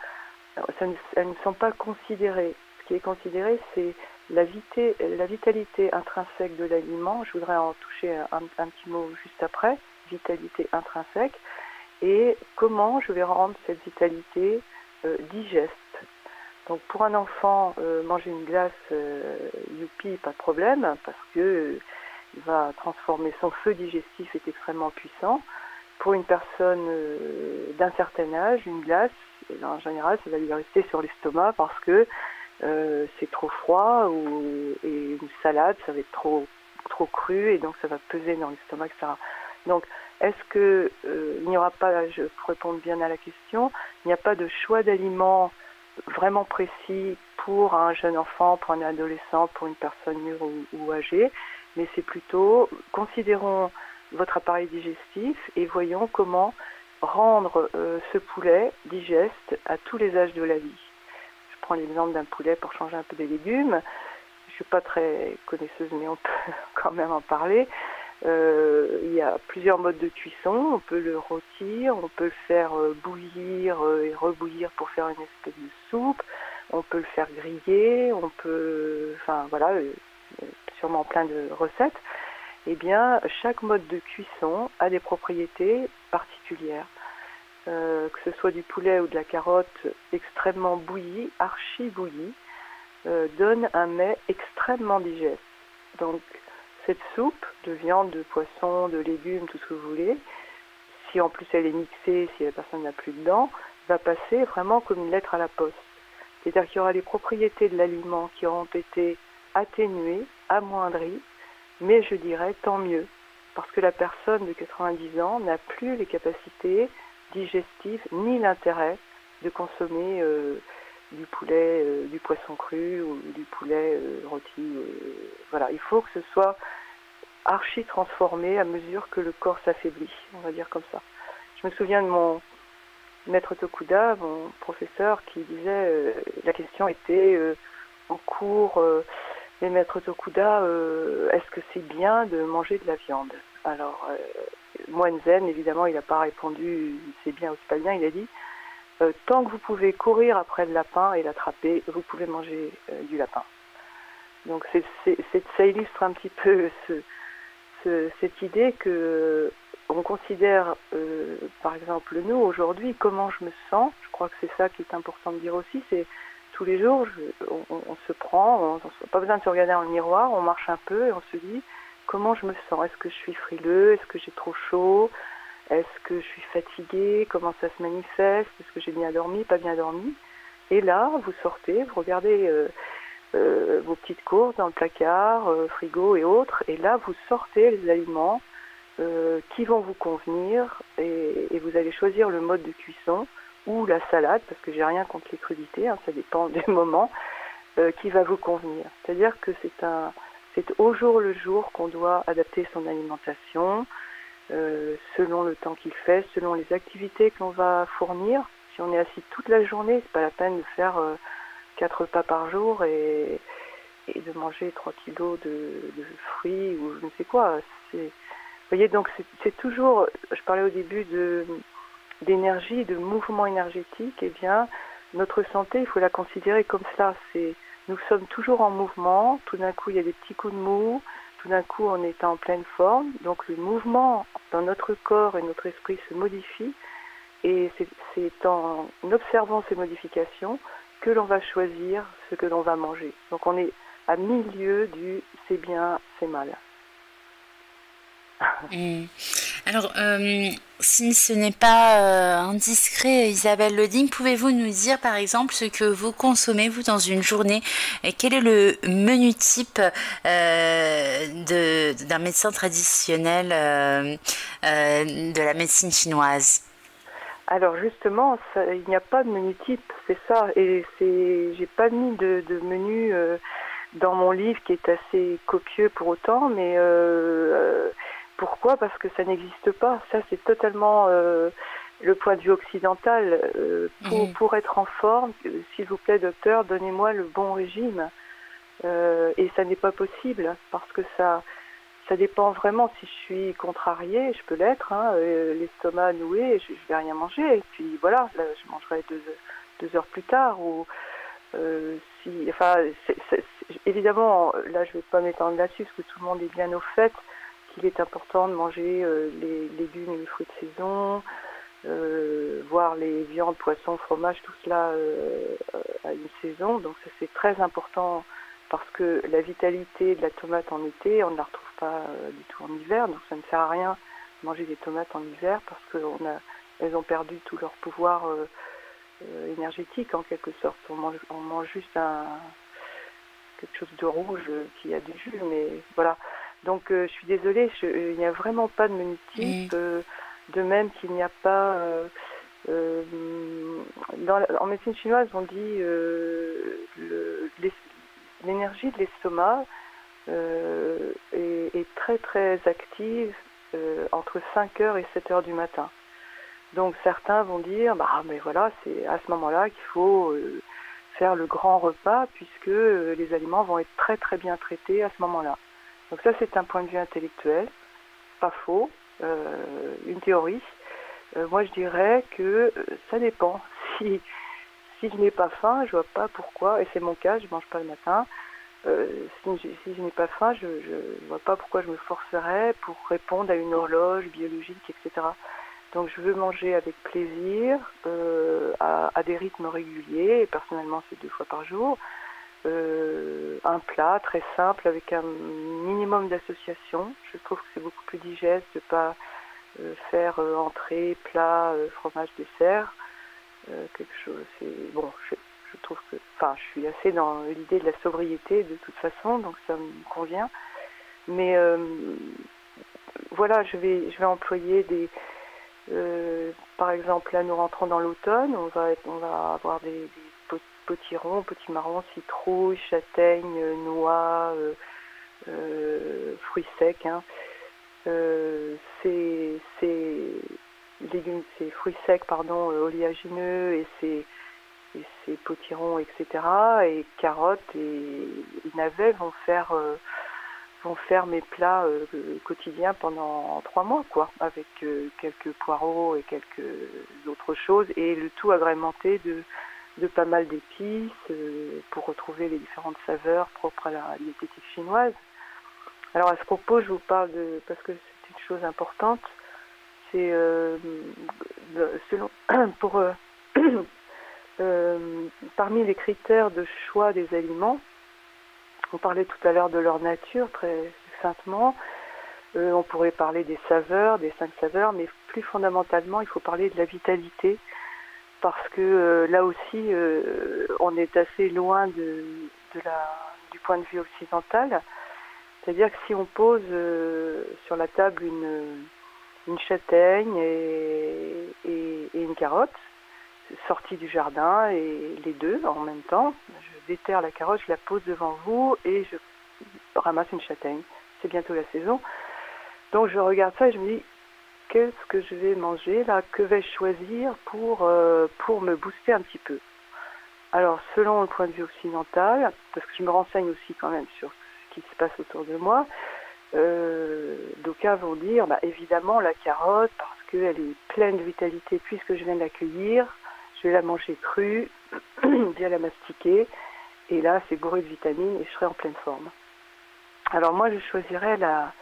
elles ne sont pas considérées. Ce qui est considéré, c'est la, la vitalité intrinsèque de l'aliment, je voudrais en toucher un, petit mot juste après, vitalité intrinsèque, et comment je vais rendre cette vitalité euh, digeste. Donc pour un enfant, euh, manger une glace, euh, youpi, pas de problème, parce que il va transformer son feu digestif est extrêmement puissant. Pour une personne d'un certain âge, une glace, en général, ça va lui rester sur l'estomac parce que euh, c'est trop froid ou et une salade, ça va être trop trop cru et donc ça va peser dans l'estomac, etc. Donc, est-ce que euh, il n'y aura pas, je pour répondre bien à la question, il n'y a pas de choix d'aliments vraiment précis pour un jeune enfant, pour un adolescent, pour une personne mûre ou, âgée, mais c'est plutôt considérons votre appareil digestif et voyons comment rendre euh, ce poulet digeste à tous les âges de la vie prends l'exemple d'un poulet pour changer un peu des légumes. Je suis pas très connaisseuse, mais on peut quand même en parler. Euh, il y a plusieurs modes de cuisson. On peut le rôtir, on peut le faire euh, bouillir et rebouillir pour faire une espèce de soupe. On peut le faire griller. On peut, enfin voilà, sûrement plein de recettes. Eh bien, chaque mode de cuisson a des propriétés particulières. Que ce soit du poulet ou de la carotte extrêmement bouilli, archi bouilli, donne un mets extrêmement digeste. Donc, cette soupe de viande, de poisson, de légumes, tout ce que vous voulez, si en plus elle est mixée, si la personne n'a plus de dents, va passer vraiment comme une lettre à la poste. C'est-à-dire qu'il y aura les propriétés de l'aliment qui auront été atténuées, amoindries, mais je dirais tant mieux, parce que la personne de 90 ans n'a plus les capacités digestives ni l'intérêt de consommer euh, du poulet, euh, du poisson cru ou du poulet euh, rôti. Voilà, il faut que ce soit archi transformé à mesure que le corps s'affaiblit, on va dire comme ça. Je me souviens de mon maître Tokuda, mon professeur, qui disait, la question était en cours, les maîtres Tokuda, est-ce que c'est bien de manger de la viande? Alors, Moine évidemment, il n'a pas répondu c'est bien ou c'est pas bien, il a dit euh, tant que vous pouvez courir après le lapin et l'attraper, vous pouvez manger euh, du lapin. Donc ça illustre un petit peu cette idée que euh, on considère, par exemple, nous aujourd'hui, comment je me sens. Je crois que c'est ça qui est important de dire aussi. C'est tous les jours, on, se prend, on, n'a pas besoin de se regarder dans le miroir, on marche un peu et on se dit comment je me sens. Est-ce que je suis frileux? Est-ce que j'ai trop chaud? Est-ce que je suis fatiguée? Comment ça se manifeste? Est-ce que j'ai bien dormi? Pas bien dormi? Et là, vous sortez, vous regardez euh, euh, vos petites courses dans le placard, euh, frigo et autres, et là, vous sortez les aliments qui vont vous convenir et, vous allez choisir le mode de cuisson ou la salade, parce que j'ai rien contre les crudités, hein, ça dépend du moment, qui va vous convenir. C'est-à-dire que c'est un, c'est au jour le jour qu'on doit adapter son alimentation, euh, selon le temps qu'il fait, selon les activités qu'on va fournir. Si on est assis toute la journée, c'est pas la peine de faire euh, quatre par jour et, de manger 3 kilos de, fruits ou je ne sais quoi. Vous voyez, donc c'est toujours, je parlais au début de d'énergie, de mouvement énergétique, et eh bien, notre santé, il faut la considérer comme. C'est, nous sommes toujours en mouvement. Tout d'un coup, il y a des petits coups de mou tout d'un coup on est en pleine forme, donc le mouvement dans notre corps et notre esprit se modifie, et c'est en observant ces modifications que l'on va choisir ce que l'on va manger. Donc on est à milieu du c'est bien, c'est mal. Alors, euh, si ce n'est pas euh, indiscret, Isabelle Loding, pouvez-vous nous dire par exemple ce que vous consommez, vous, dans une journée? Et Quel est le menu type euh, d'un médecin traditionnel de la médecine chinoise? Alors justement, il n'y a pas de menu type, c'est ça. Et j'ai pas mis de, de menu dans mon livre qui est assez copieux pour autant, mais pourquoi? Parce que ça n'existe pas. Ça, c'est totalement euh, le point de vue occidental. Euh, pour, pour, être en forme, s'il vous plaît, docteur, donnez-moi le bon régime. Euh, et ça n'est pas possible parce que ça, ça dépend vraiment. Si je suis contrariée, je peux l'être, hein, l'estomac noué, je, ne vais rien manger. Et puis voilà, je mangerai deux, deux, heures plus tard. Ou si, enfin, évidemment, là, je vais pas m'étendre là-dessus parce que tout le monde est bien au fait qu'il est important de manger euh, les légumes et les fruits de saison, euh, voir les viandes, poissons, fromages, tout cela euh, à une saison. Donc ça c'est très important parce que la vitalité de la tomate en été, on ne la retrouve pas du tout en hiver. Donc ça ne sert à rien de manger des tomates en hiver parce qu'elles ont perdu tout leur pouvoir énergétique en quelque sorte. On mange, on mange juste un, quelque chose de rouge qui a du jus, mais voilà. Donc euh, je suis désolée, il n'y a vraiment pas de menu type, euh, de même qu'il n'y a pas... Euh, en médecine chinoise, on dit l'énergie de l'estomac est, est, très très active entre 5h et 7h du matin. Donc certains vont dire, bah mais voilà, c'est à ce moment-là qu'il faut faire le grand repas puisque les aliments vont être très très bien traités à ce moment-là. Donc ça, c'est un point de vue intellectuel. pas faux, une théorie. moi, je dirais que ça dépend. Si, si je n'ai pas faim, je vois pas pourquoi, et c'est mon cas, je mange pas le matin. si, je, n'ai pas faim, je ne vois pas pourquoi je me forcerais pour répondre à une horloge biologique, etc. Donc je veux manger avec plaisir, euh, à, des rythmes réguliers, et personnellement c'est deux fois par jour. Euh, un plat très simple avec un minimum d'associations. Je trouve que c'est beaucoup plus digeste de ne pas euh, faire entrée, plat, fromage, dessert. quelque chose, c'est bon. Je, trouve que, enfin, je suis assez dans l'idée de la sobriété de toute façon, donc ça me convient. Mais voilà, je vais, je vais employer des euh, par exemple, là, nous rentrons dans l'automne, on va, on va avoir des, ronds, petits marrons, citrouilles, châtaignes, noix, euh, euh, fruits secs. Hein. ces, légumes, fruits secs, pardon, oléagineux et ces, potirons, etc. Et carottes et, navets vont faire vont faire mes plats euh, quotidiens pendant trois mois, quoi, avec euh, quelques poireaux et quelques autres choses, et le tout agrémenté de, de pas mal d'épices euh, pour retrouver les différentes saveurs propres à la diététique chinoise. Alors à ce propos, je vous parle de parce que c'est une chose importante, c'est selon pour parmi les critères de choix des aliments on parlait tout à l'heure de leur nature, très succinctement. Euh, on pourrait parler des saveurs, des cinq saveurs, mais plus fondamentalement, il faut parler de la vitalité, parce que euh, là aussi, euh, on est assez loin du point de vue occidental. C'est-à-dire que si on pose sur la table une, châtaigne et, et, une carotte, sortie du jardin, et les deux en même temps, déterre la carotte, je la pose devant vous et je ramasse une châtaigne. C'est bientôt la saison. Donc je regarde ça et je me dis, qu'est-ce que je vais manger là Que vais-je choisir pour, euh, pour me booster un petit peu? Alors selon le point de vue occidental, parce que je me renseigne aussi quand même sur ce qui se passe autour de moi, euh, d'aucuns vont dire, bah, évidemment la carotte, parce qu'elle est pleine de vitalité puisque je viens de la cueillir, je vais la manger crue, bien la mastiquer, et là, c'est bourré de vitamines et je serai en pleine forme. Alors moi, je choisirais la...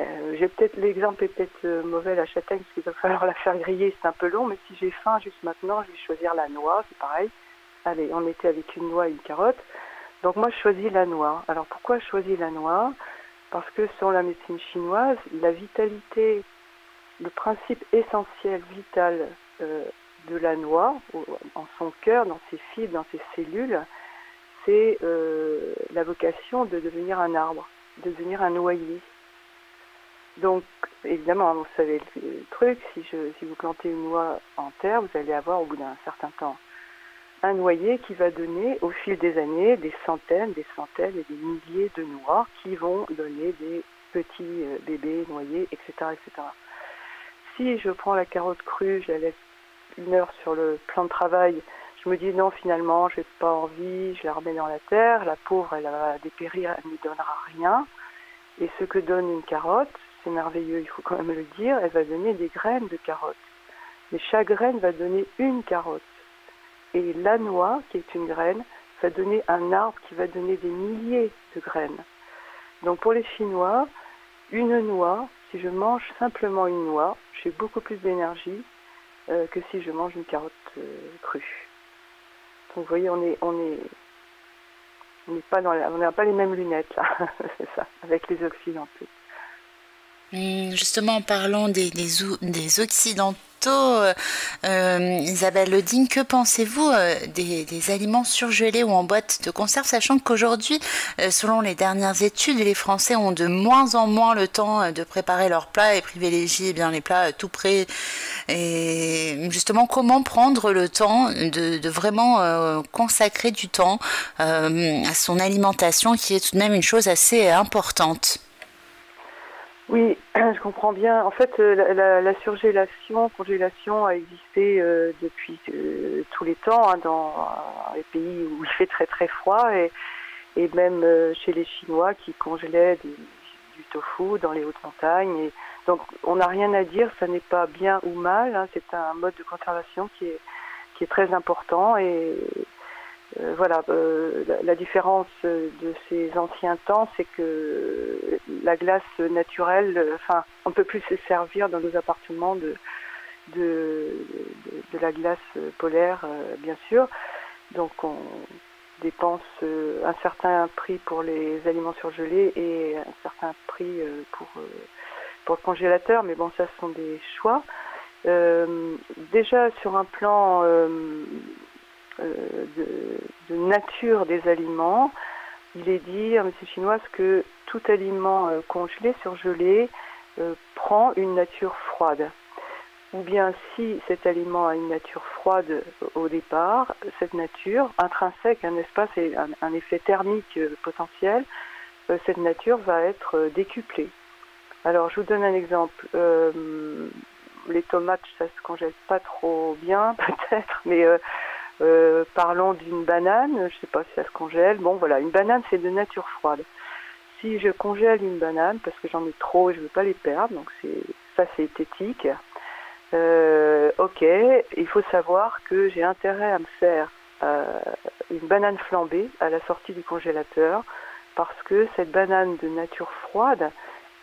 Euh, j'ai peut-être l'exemple est peut-être euh, mauvais la châtaigne parce qu'il va falloir la faire griller, c'est un peu long, mais si j'ai faim juste maintenant, je vais choisir la noix, c'est pareil. Allez, on était avec une noix et une carotte. Donc moi, je choisis la noix. Alors pourquoi je choisis la noix? Parce que selon la médecine chinoise, la vitalité, le principe essentiel, vital euh, de la noix, en son cœur, dans ses fibres, dans ses cellules, c'est la vocation de devenir un arbre, de devenir un noyer. Donc, évidemment, vous savez le truc, si, si vous plantez une noix en terre, vous allez avoir au bout d'un certain temps un noyer qui va donner au fil des années des centaines, des centaines et des milliers de noix qui vont donner des petits euh, bébés noyés, etc., etc. Si je prends la carotte crue, je la laisse une heure sur le plan de travail je me dis non, finalement, je n'ai pas envie, je la remets dans la terre, la pauvre, elle va dépérir, elle ne donnera rien. Et ce que donne une carotte, merveilleux, il faut quand même le dire, elle va donner des graines de carottes. Mais chaque graine va donner une carotte. Et la noix, qui est une graine, va donner un arbre qui va donner des milliers de graines. Donc pour les Chinois, une noix, si je mange simplement une noix, j'ai beaucoup plus d'énergie euh, que si je mange une carotte euh, crue. Donc vous voyez, on on est, on n'est pas on n'a pas les mêmes lunettes là, c'est ça, avec les occidentaux. Hum, justement, en parlant des, occidentaux, euh, euh, Isabelle Loding, que pensez-vous euh, des, aliments surgelés ou en boîte de conserve, sachant qu'aujourd'hui, selon les dernières études, les Français ont de moins en moins le temps de préparer leurs plats et privilégient bien les plats tout prêts. Et justement, comment prendre le temps de, vraiment consacrer du temps à son alimentation, qui est tout de même une chose assez importante? Oui, je comprends bien. En fait, euh, la, la, surgélation, congélation a existé euh, depuis euh, tous les temps hein, dans les pays où il fait très très froid et, et même chez les Chinois qui congelaient du, tofu dans les hautes montagnes. Et Donc on n'a rien à dire, ça n'est pas bien ou mal, hein. c'est un mode de conservation qui est, qui est très important et euh, voilà, euh, la, différence de ces anciens temps, c'est que la glace naturelle, enfin, on ne peut plus se servir dans nos appartements de, la glace polaire, euh, bien sûr. Donc on dépense un certain prix pour les aliments surgelés et un certain prix pour, pour le congélateur, mais bon, ça ce sont des choix. déjà sur un plan de, nature des aliments, il est dit à M. Chinoise que tout aliment euh, congelé, surgelé, euh, prend une nature froide. Ou bien si cet aliment a une nature froide au départ, cette nature intrinsèque, un espace et un, effet thermique euh, potentiel, cette nature va être décuplée. Alors je vous donne un exemple. les tomates, ça se congèle pas trop bien peut-être, mais euh, parlons d'une banane, je ne sais pas si ça se congèle. Bon, voilà, une banane, c'est de nature froide. Si je congèle une banane, parce que j'en ai trop et je ne veux pas les perdre, donc ça, c'est éthique. Euh, ok, il faut savoir que j'ai intérêt à me faire euh, une banane flambée à la sortie du congélateur, parce que cette banane de nature froide,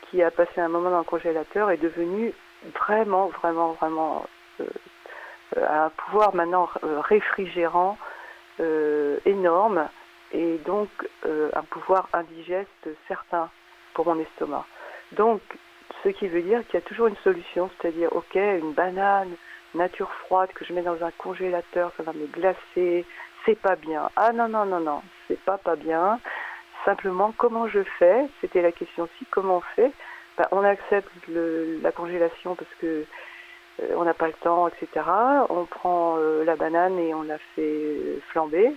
qui a passé un moment dans le congélateur, est devenue vraiment, vraiment, vraiment a un pouvoir maintenant euh, réfrigérant euh, énorme et donc euh, un pouvoir indigeste certain pour mon estomac. Donc, ce qui veut dire qu'il y a toujours une solution, c'est-à-dire, ok, une banane nature froide que je mets dans un congélateur, ça va me glacer, c'est pas bien. Ah non, non, non, non, c'est pas pas bien. Simplement, comment je fais? C'était la question aussi, comment on fait? Ben, On accepte la congélation parce que euh, on n'a pas le temps, etc. On prend euh, la banane et on la fait flamber,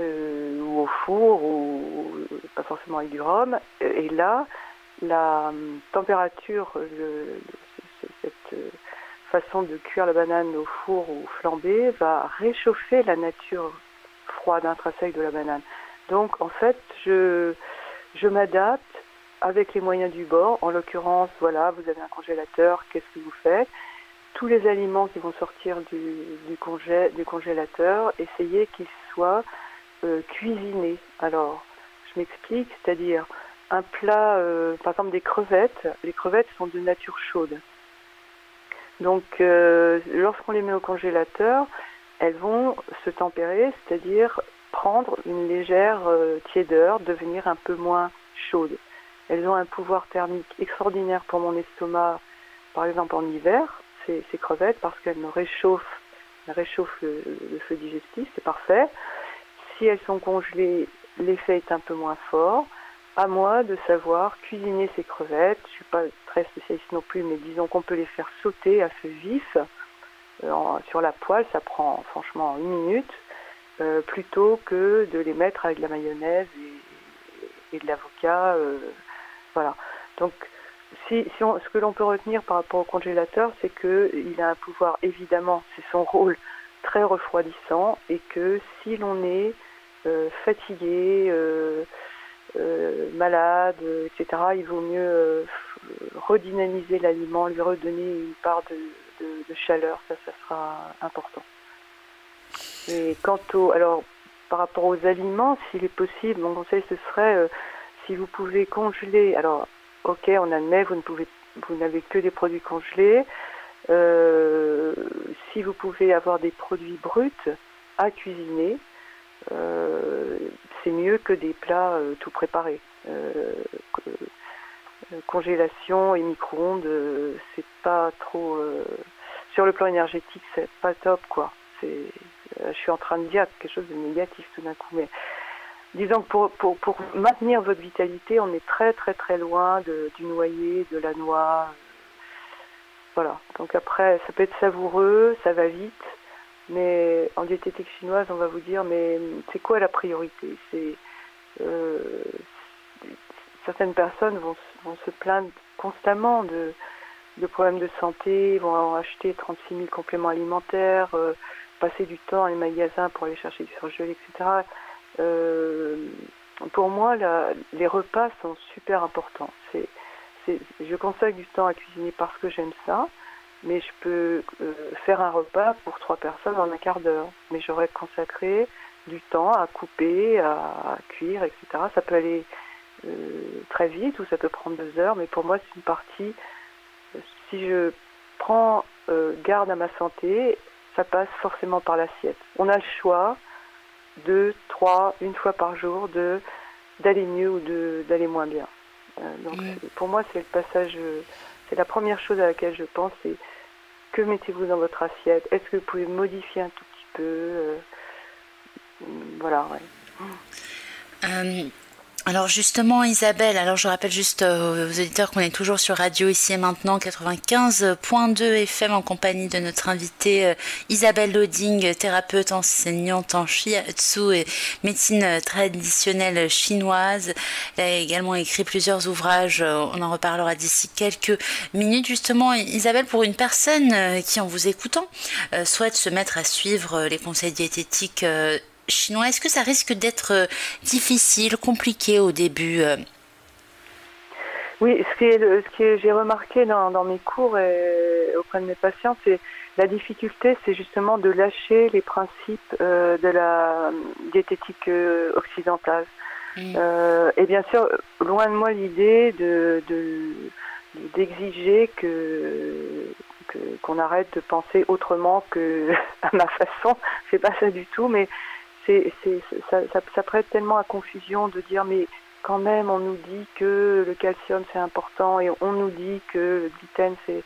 euh, ou au four, ou pas forcément avec du rhum. Et là, la température, cette façon de cuire la banane au four ou flamber va réchauffer la nature froide intrinsèque de la banane. Donc en fait, je, je m'adapte avec les moyens du bord. En l'occurrence, voilà, vous avez un congélateur, qu'est-ce que vous faites? Tous les aliments qui vont sortir du, congélateur, essayez qu'ils soient euh, cuisinés. Alors, je m'explique, c'est-à-dire un plat, euh, par exemple des crevettes, les crevettes sont de nature chaude. Donc, euh, lorsqu'on les met au congélateur, elles vont se tempérer, c'est-à-dire prendre une légère tiédeur, devenir un peu moins chaudes. Elles ont un pouvoir thermique extraordinaire pour mon estomac, par exemple en hiver, ces, crevettes parce qu'elles me réchauffent, réchauffent le, feu digestif, c'est parfait. Si elles sont congelées, l'effet est un peu moins fort. À moi de savoir cuisiner ces crevettes. Je ne suis pas très spécialiste non plus, mais disons qu'on peut les faire sauter à feu vif euh, sur la poêle. Ça prend franchement une minute, euh, plutôt que de les mettre avec de la mayonnaise et, de l'avocat. Euh, voilà. Donc si, ce que l'on peut retenir par rapport au congélateur, c'est qu'il a un pouvoir, évidemment, c'est son rôle très refroidissant, et que si l'on est euh, fatigué, euh, euh, malade, etc., il vaut mieux redynamiser l'aliment, lui redonner une part de, chaleur, ça, ça sera important. Et quant au, alors, par rapport aux aliments, s'il est possible, mon conseil ce serait, si vous pouvez congeler, alors ok, on admet, vous ne pouvez, vous n'avez que des produits congelés. Euh, si vous pouvez avoir des produits bruts à cuisiner, euh, c'est mieux que des plats euh, tout préparés. congélation et micro-ondes, c'est pas trop. sur le plan énergétique, c'est pas top, quoi. je suis en train de dire quelque chose de négatif tout d'un coup, mais disons que pour, pour, pour, maintenir votre vitalité, on est très très très loin de, du noyer, de la noix. Voilà. Donc après, ça peut être savoureux, ça va vite, mais en diététique chinoise, on va vous dire, mais c'est quoi la priorité? C'est euh, certaines personnes vont, vont, se plaindre constamment de, de, problèmes de santé, vont acheter 36 000 compléments alimentaires, euh, passer du temps dans les magasins pour aller chercher du surgelé, etc. Euh, pour moi, les repas sont super importants. Je consacre du temps à cuisiner parce que j'aime ça, mais je peux faire un repas pour trois personnes en un quart d'heure. Mais j'aurais consacré du temps à couper, à cuire, etc. Ça peut aller très vite ou ça peut prendre deux heures, mais pour moi c'est une partie. Si je prends garde à ma santé, ça passe forcément par l'assiette. On a le choix deux, trois, une fois par jour de d'aller mieux ou d'aller moins bien. Euh, donc pour moi c'est le passage, c'est la première chose à laquelle je pense, c'est que mettez-vous dans votre assiette Est-ce que vous pouvez modifier un tout petit peu euh, Voilà, ouais. Euh, alors justement Isabelle, alors je rappelle juste euh, aux auditeurs qu'on est toujours sur Radio ici et maintenant 95.2 FM en compagnie de notre invitée euh, Isabelle Loding, thérapeute enseignante en shiatsu et médecine traditionnelle chinoise. Elle a également écrit plusieurs ouvrages, euh, on en reparlera d'ici quelques minutes. Justement Isabelle, pour une personne qui en vous écoutant souhaite se mettre à suivre les conseils diététiques chinois, est-ce que ça risque d'être euh, difficile, compliqué au début euh? Oui, ce, ce que j'ai remarqué dans, mes cours et auprès de mes patients, c'est la difficulté, c'est justement de lâcher les principes euh, de la diététique occidentale. Mmh. et bien sûr, loin de moi l'idée de, d'exiger que qu'on arrête de penser autrement que à ma façon. C'est pas ça du tout, mais c'est, ça, ça, prête tellement à confusion de dire mais quand même on nous dit que le calcium c'est important et on nous dit que le gluten c'est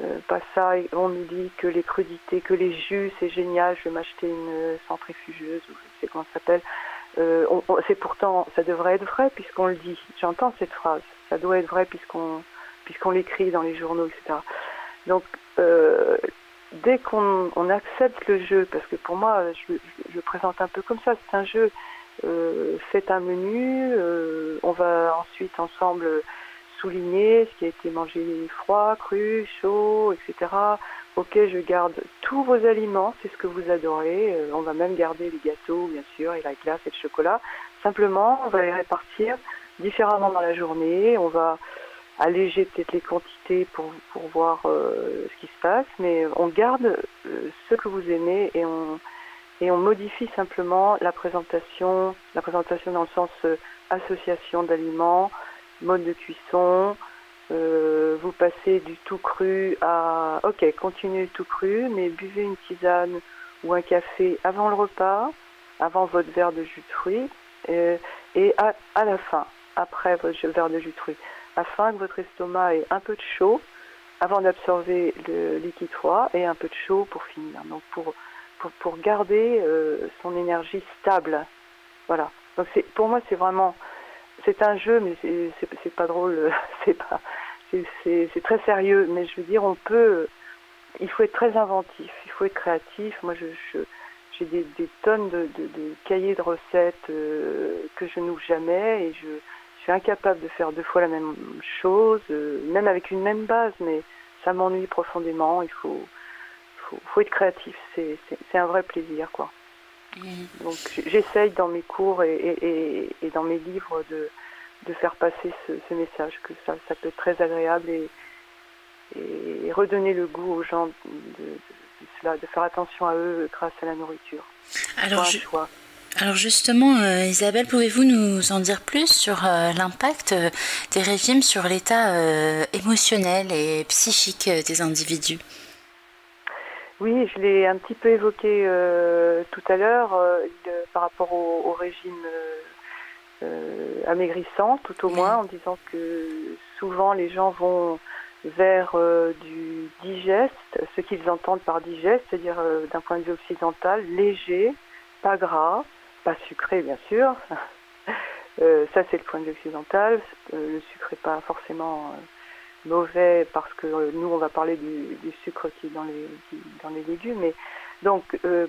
euh, pas ça et on nous dit que les crudités, que les jus c'est génial, je vais m'acheter une centrifugeuse ou je sais comment ça s'appelle. Euh, c'est pourtant ça devrait être vrai puisqu'on le dit. J'entends cette phrase. Ça doit être vrai puisqu'on puisqu'on l'écrit dans les journaux, etc. Donc euh, dès qu'on accepte le jeu, parce que pour moi, je, je, présente un peu comme ça, c'est un jeu, euh, faites un menu, euh, on va ensuite ensemble souligner ce qui a été mangé froid, cru, chaud, etc. Ok, je garde tous vos aliments, c'est ce que vous adorez. Euh, on va même garder les gâteaux, bien sûr, et la glace et le chocolat. Simplement, on va les répartir différemment dans la journée. On va alléger peut-être les quantités pour, voir euh, ce qui se passe, mais on garde euh, ce que vous aimez et on, et on modifie simplement la présentation, la présentation dans le sens euh, association d'aliments, mode de cuisson, vous passez du tout cru à ok, continuez tout cru, mais buvez une tisane ou un café avant le repas, avant votre verre de jus de fruits, et à, à la fin, après votre verre de jus de fruits afin que votre estomac ait un peu de chaud avant d'absorber le liquide froid et un peu de chaud pour finir. Donc pour, pour, garder euh, son énergie stable. Voilà. Donc c'est, pour moi c'est vraiment c'est un jeu mais c'est, c'est, pas drôle, c'est pas c'est, c'est, très sérieux. Mais je veux dire on peut il faut être très inventif, il faut être créatif. Moi je, j'ai des, des, tonnes de, de, cahiers de recettes euh, que je n'ouvre jamais et je suis incapable de faire deux fois la même chose, euh, même avec une même base, mais ça m'ennuie profondément. Il faut, faut, être créatif. C'est un vrai plaisir, quoi. Mm. Donc j'essaye dans mes cours et, et, dans mes livres de, de faire passer ce, message, que ça, ça, peut être très agréable et, et redonner le goût aux gens de, cela, de faire attention à eux grâce à la nourriture. Alors, je, alors justement, euh, Isabelle, pouvez-vous nous en dire plus sur euh, l'impact euh, des régimes sur l'état émotionnel et psychique des individus? Oui, je l'ai un petit peu évoqué tout à l'heure par rapport au, régime amaigrissant, tout au moins, en disant que souvent les gens vont vers du digeste, ce qu'ils entendent par digeste, c'est-à-dire d'un point de vue occidental, léger, pas gras, pas sucré bien sûr. Euh, ça c'est le point de vue occidental. Euh, le sucre n'est pas forcément euh, mauvais parce que nous on va parler du, sucre qui est dans les, dans les légumes. Mais, donc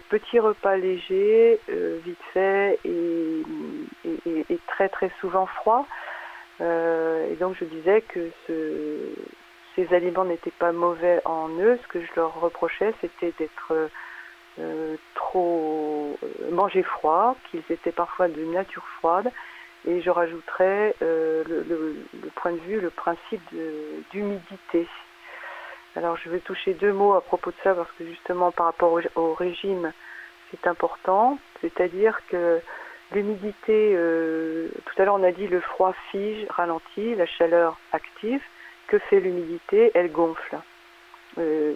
petit repas léger, vite fait et, très très souvent froid. et donc je disais que ce, ces aliments n'étaient pas mauvais en eux. Ce que je leur reprochais c'était d'être euh, trop euh, manger froid, qu'ils étaient parfois de nature froide Et je rajouterais le, point de vue, le principe d'humidité. Alors je vais toucher deux mots à propos de ça parce que justement par rapport au, régime, c'est important. C'est-à-dire que l'humidité, euh, tout à l'heure on a dit le froid fige, ralentit, la chaleur active. Que fait l'humidité? Elle gonfle. Euh,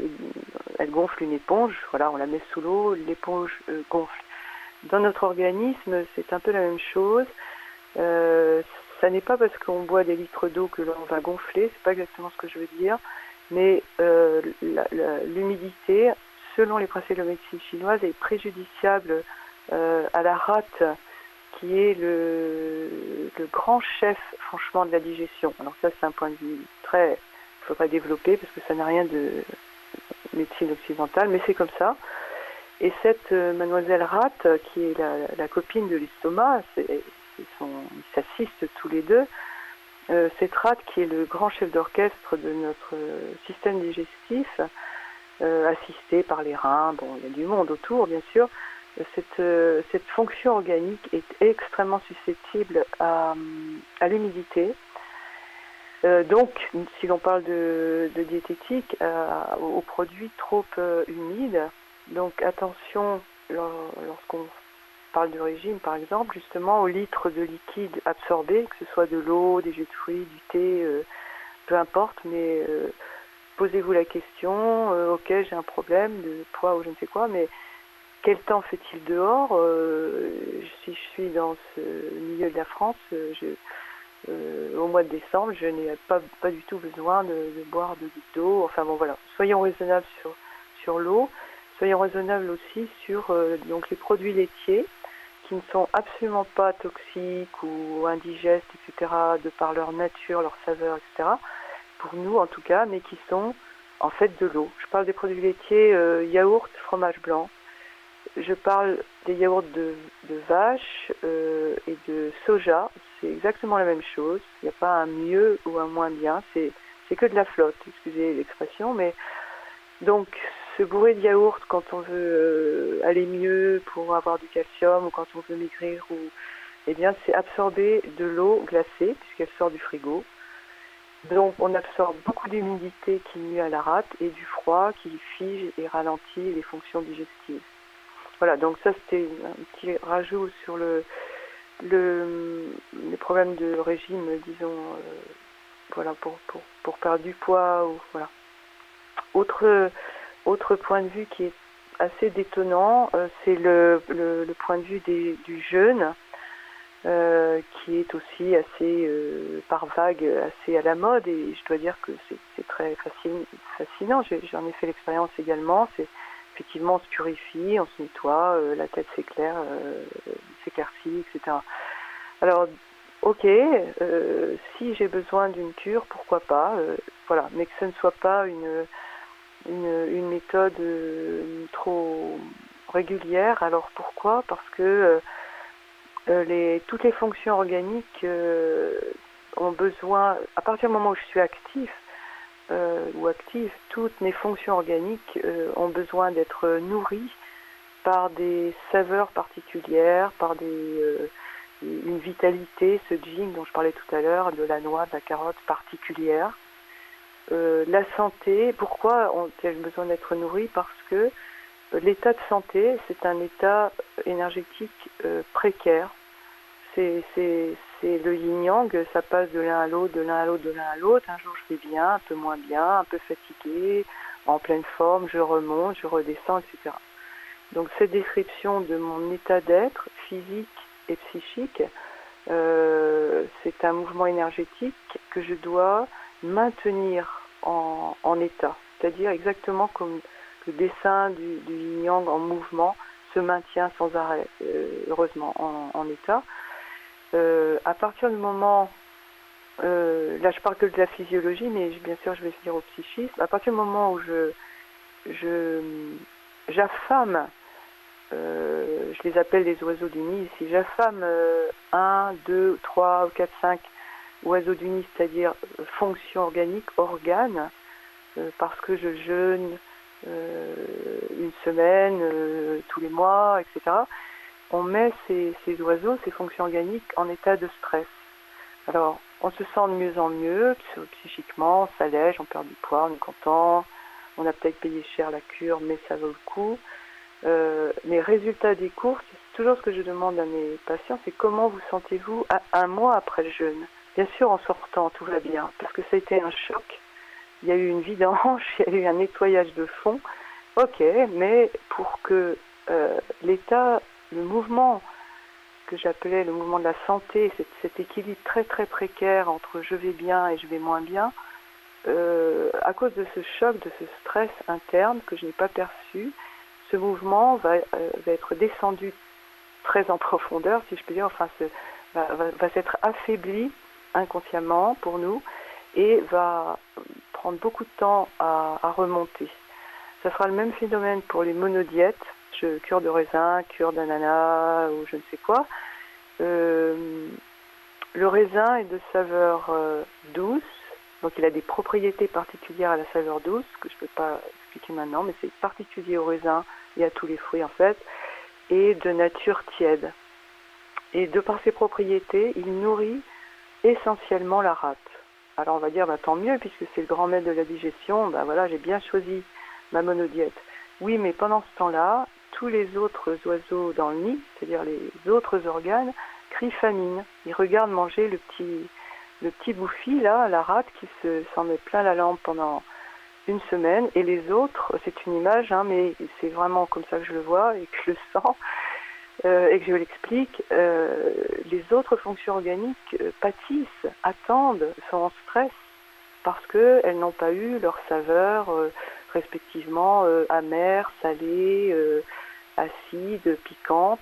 elle gonfle une éponge, voilà, on la met sous l'eau, l'éponge euh, gonfle. Dans notre organisme, c'est un peu la même chose. ça n'est pas parce qu'on boit des litres d'eau que l'on va gonfler, c'est pas exactement ce que je veux dire mais euh, l'humidité, selon les principes de la médecine chinoise, est préjudiciable euh, à la rate, qui est le, grand chef, franchement, de la digestion. Alors ça, c'est un point de vue très, faudrait développer parce que ça n'a rien de médecine occidentale, mais c'est comme ça. Et cette euh, mademoiselle rate, qui est la, copine de l'estomac, ils s'assistent tous les deux, euh, cette rate, qui est le grand chef d'orchestre de notre système digestif, euh, assisté par les reins, bon, il y a du monde autour, bien sûr, euh, cette fonction organique est extrêmement susceptible à, l'humidité. Donc, si l'on parle de, diététique, aux produits trop humides, donc attention lorsqu'on parle de régime, par exemple, justement, au litre de liquide absorbé, que ce soit de l'eau, des jus de fruits, du thé, euh, peu importe, mais euh, posez-vous la question, euh, ok, j'ai un problème de poids ou je ne sais quoi, mais quel temps fait-il dehors? Si je suis dans ce milieu de la France, au mois de décembre, je n'ai pas, du tout besoin de, boire de d'eau. Enfin bon, voilà, soyons raisonnables sur, l'eau. Soyons raisonnables aussi sur donc les produits laitiers qui ne sont absolument pas toxiques ou indigestes, etc., de par leur nature, leur saveur, etc., pour nous en tout cas, mais qui sont en fait de l'eau. Je parle des produits laitiers, euh, yaourt, fromage blanc. Je parle des yaourts de, vache euh, et de soja. C'est exactement la même chose. Il n'y a pas un mieux ou un moins bien. C'est, que de la flotte, excusez l'expression. Mais donc se bourrer de yaourt quand on veut euh, aller mieux pour avoir du calcium ou quand on veut maigrir ou eh bien c'est absorber de l'eau glacée puisqu'elle sort du frigo. Donc on absorbe beaucoup d'humidité qui nuit à la rate et du froid qui fige et ralentit les fonctions digestives. Voilà, donc ça c'était un petit rajout sur le, le les problèmes de régime, disons, euh, voilà, pour, pour, pour perdre du poids ou voilà. Autre point de vue qui est assez détonnant, euh, c'est le, point de vue du jeûne, euh, qui est aussi assez par vague, assez à la mode, et je dois dire que c'est très fascinant. J'en ai fait l'expérience également. C'est effectivement on se purifie, on se nettoie, la tête s'éclaire, s'éclaircit, etc. Alors, ok, si j'ai besoin d'une cure, pourquoi pas, voilà, mais que ce ne soit pas une une, méthode euh, trop régulière. Alors pourquoi? Parce que euh, euh, les, toutes les fonctions organiques ont besoin, à partir du moment où je suis actif ou active, toutes mes fonctions organiques ont besoin d'être nourries par des saveurs particulières, par des, une vitalité, ce jean dont je parlais tout à l'heure, de la noix, de la carotte particulière. Euh, la santé, pourquoi on a besoin d'être nourri? Parce que euh, l'état de santé, c'est un état énergétique euh, précaire. C'est le yin-yang, ça passe de l'un à l'autre, de l'un à l'autre, de l'un à l'autre. Un jour je vais bien, un peu moins bien, un peu fatigué, en pleine forme, je remonte, je redescends, etc. Donc cette description de mon état d'être physique et psychique, c'est un mouvement énergétique que je dois maintenir en, état, c'est-à-dire exactement comme le dessin du, du yang en mouvement se maintient sans arrêt, euh, heureusement, en, état. Euh, à partir du moment, euh, là je parle que de la physiologie, mais bien sûr je vais finir au psychisme, à partir du moment où je, je j'affame, je les appelle les oiseaux du nid ici, j'affame 1, 2, 3, 4, 5 oiseau du nid, c'est-à-dire euh, fonction organique, organe, euh, parce que je jeûne euh, une semaine, tous les mois, etc. on met ces, oiseaux, ces fonctions organiques, en état de stress. Alors, on se sent de mieux en mieux, psychiquement, on s'allège, on perd du poids, on est content, on a peut-être payé cher la cure, mais ça vaut le coup. Euh, les résultats des courses, c'est toujours ce que je demande à mes patients, c'est comment vous sentez-vous un mois après le jeûne? Bien sûr, en sortant, tout va bien, parce que ça a été un choc. Il y a eu une vidange, il y a eu un nettoyage de fond. Ok, mais pour que euh, l'état, le mouvement que j'appelais le mouvement de la santé, cet, équilibre très très précaire entre je vais bien et je vais moins bien, euh, à cause de ce choc, de ce stress interne que je n'ai pas perçu, ce mouvement va, euh, va, être descendu très en profondeur, si je peux dire, enfin, va, s'être affaibli inconsciemment pour nous et va prendre beaucoup de temps à, remonter. Ça sera le même phénomène pour les monodiètes, cure de raisin, cure d'ananas ou je ne sais quoi. Euh, le raisin est de saveur euh, douce, donc il a des propriétés particulières à la saveur douce que je ne peux pas expliquer maintenant, mais c'est particulier au raisin et à tous les fruits en fait, et de nature tiède. Et de par ses propriétés, il nourrit essentiellement la rate. Alors on va dire, bah, tant mieux, puisque c'est le grand maître de la digestion, bah voilà, j'ai bien choisi ma monodiète. Oui, mais pendant ce temps-là, tous les autres oiseaux dans le nid, c'est-à-dire les autres organes, crient famine. Ils regardent manger le petit, le petit bouffi, là, la rate, qui s'en met plein la lampe pendant une semaine, et les autres, c'est une image, hein, mais c'est vraiment comme ça que je le vois et que je le sens, euh, et que je l'explique, euh, les autres fonctions organiques euh, pâtissent, attendent, sont en stress parce qu'elles n'ont pas eu leur saveur respectivement amère, salée, acide, piquante,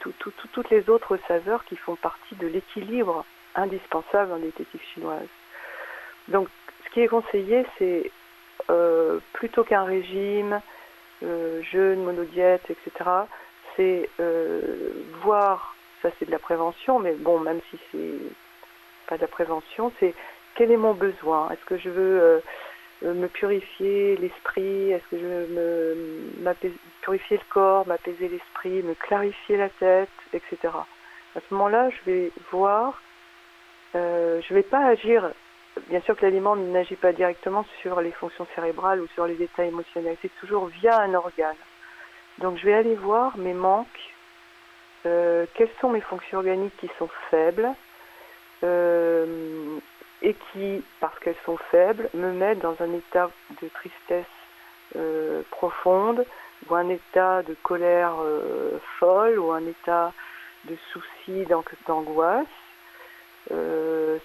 toutes les autres saveurs qui font partie de l'équilibre indispensable en diététique chinoise. Donc ce qui est conseillé, c'est plutôt qu'un régime, jeûne, monodiète, etc., c'est euh, voir, ça c'est de la prévention, mais bon, même si c'est pas de la prévention, c'est quel est mon besoin? Est-ce que je veux euh, me purifier l'esprit? Est-ce que je veux me, purifier le corps, m'apaiser l'esprit, me clarifier la tête, etc. À ce moment-là, je vais voir, euh, je ne vais pas agir. Bien sûr que l'aliment n'agit pas directement sur les fonctions cérébrales ou sur les états émotionnels, c'est toujours via un organe. Donc je vais aller voir mes manques, euh, quelles sont mes fonctions organiques qui sont faibles euh, et qui, parce qu'elles sont faibles, me mettent dans un état de tristesse profonde ou un état de colère folle ou un état de souci, d'angoisse.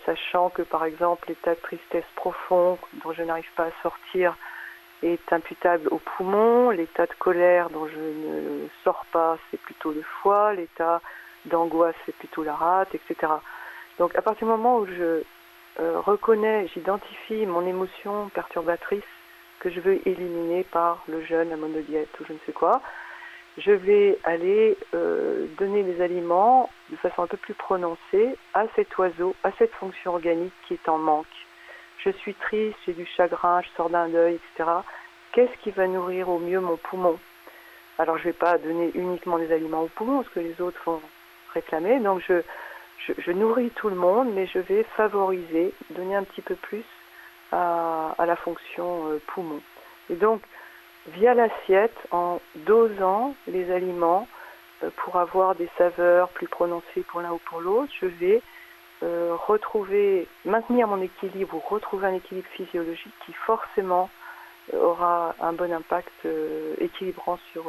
Sachant que par exemple l'état de tristesse profond dont je n'arrive pas à sortir est imputable au poumon, l'état de colère dont je ne sors pas, c'est plutôt le foie, l'état d'angoisse, c'est plutôt la rate, etc. Donc à partir du moment où je euh, reconnais, j'identifie mon émotion perturbatrice que je veux éliminer par le jeûne, la monodiète ou je ne sais quoi, je vais aller euh, donner des aliments de façon un peu plus prononcée à cet oiseau, à cette fonction organique qui est en manque je suis triste, j'ai du chagrin, je sors d'un deuil, etc. Qu'est-ce qui va nourrir au mieux mon poumon? Alors je ne vais pas donner uniquement des aliments au poumon, ce que les autres vont réclamer. Donc je, je, nourris tout le monde, mais je vais favoriser, donner un petit peu plus à, la fonction euh, poumon. Et donc, via l'assiette, en dosant les aliments euh, pour avoir des saveurs plus prononcées pour l'un ou pour l'autre, je vais euh, retrouver, maintenir mon équilibre ou retrouver un équilibre physiologique qui forcément euh, aura un bon impact équilibrant sur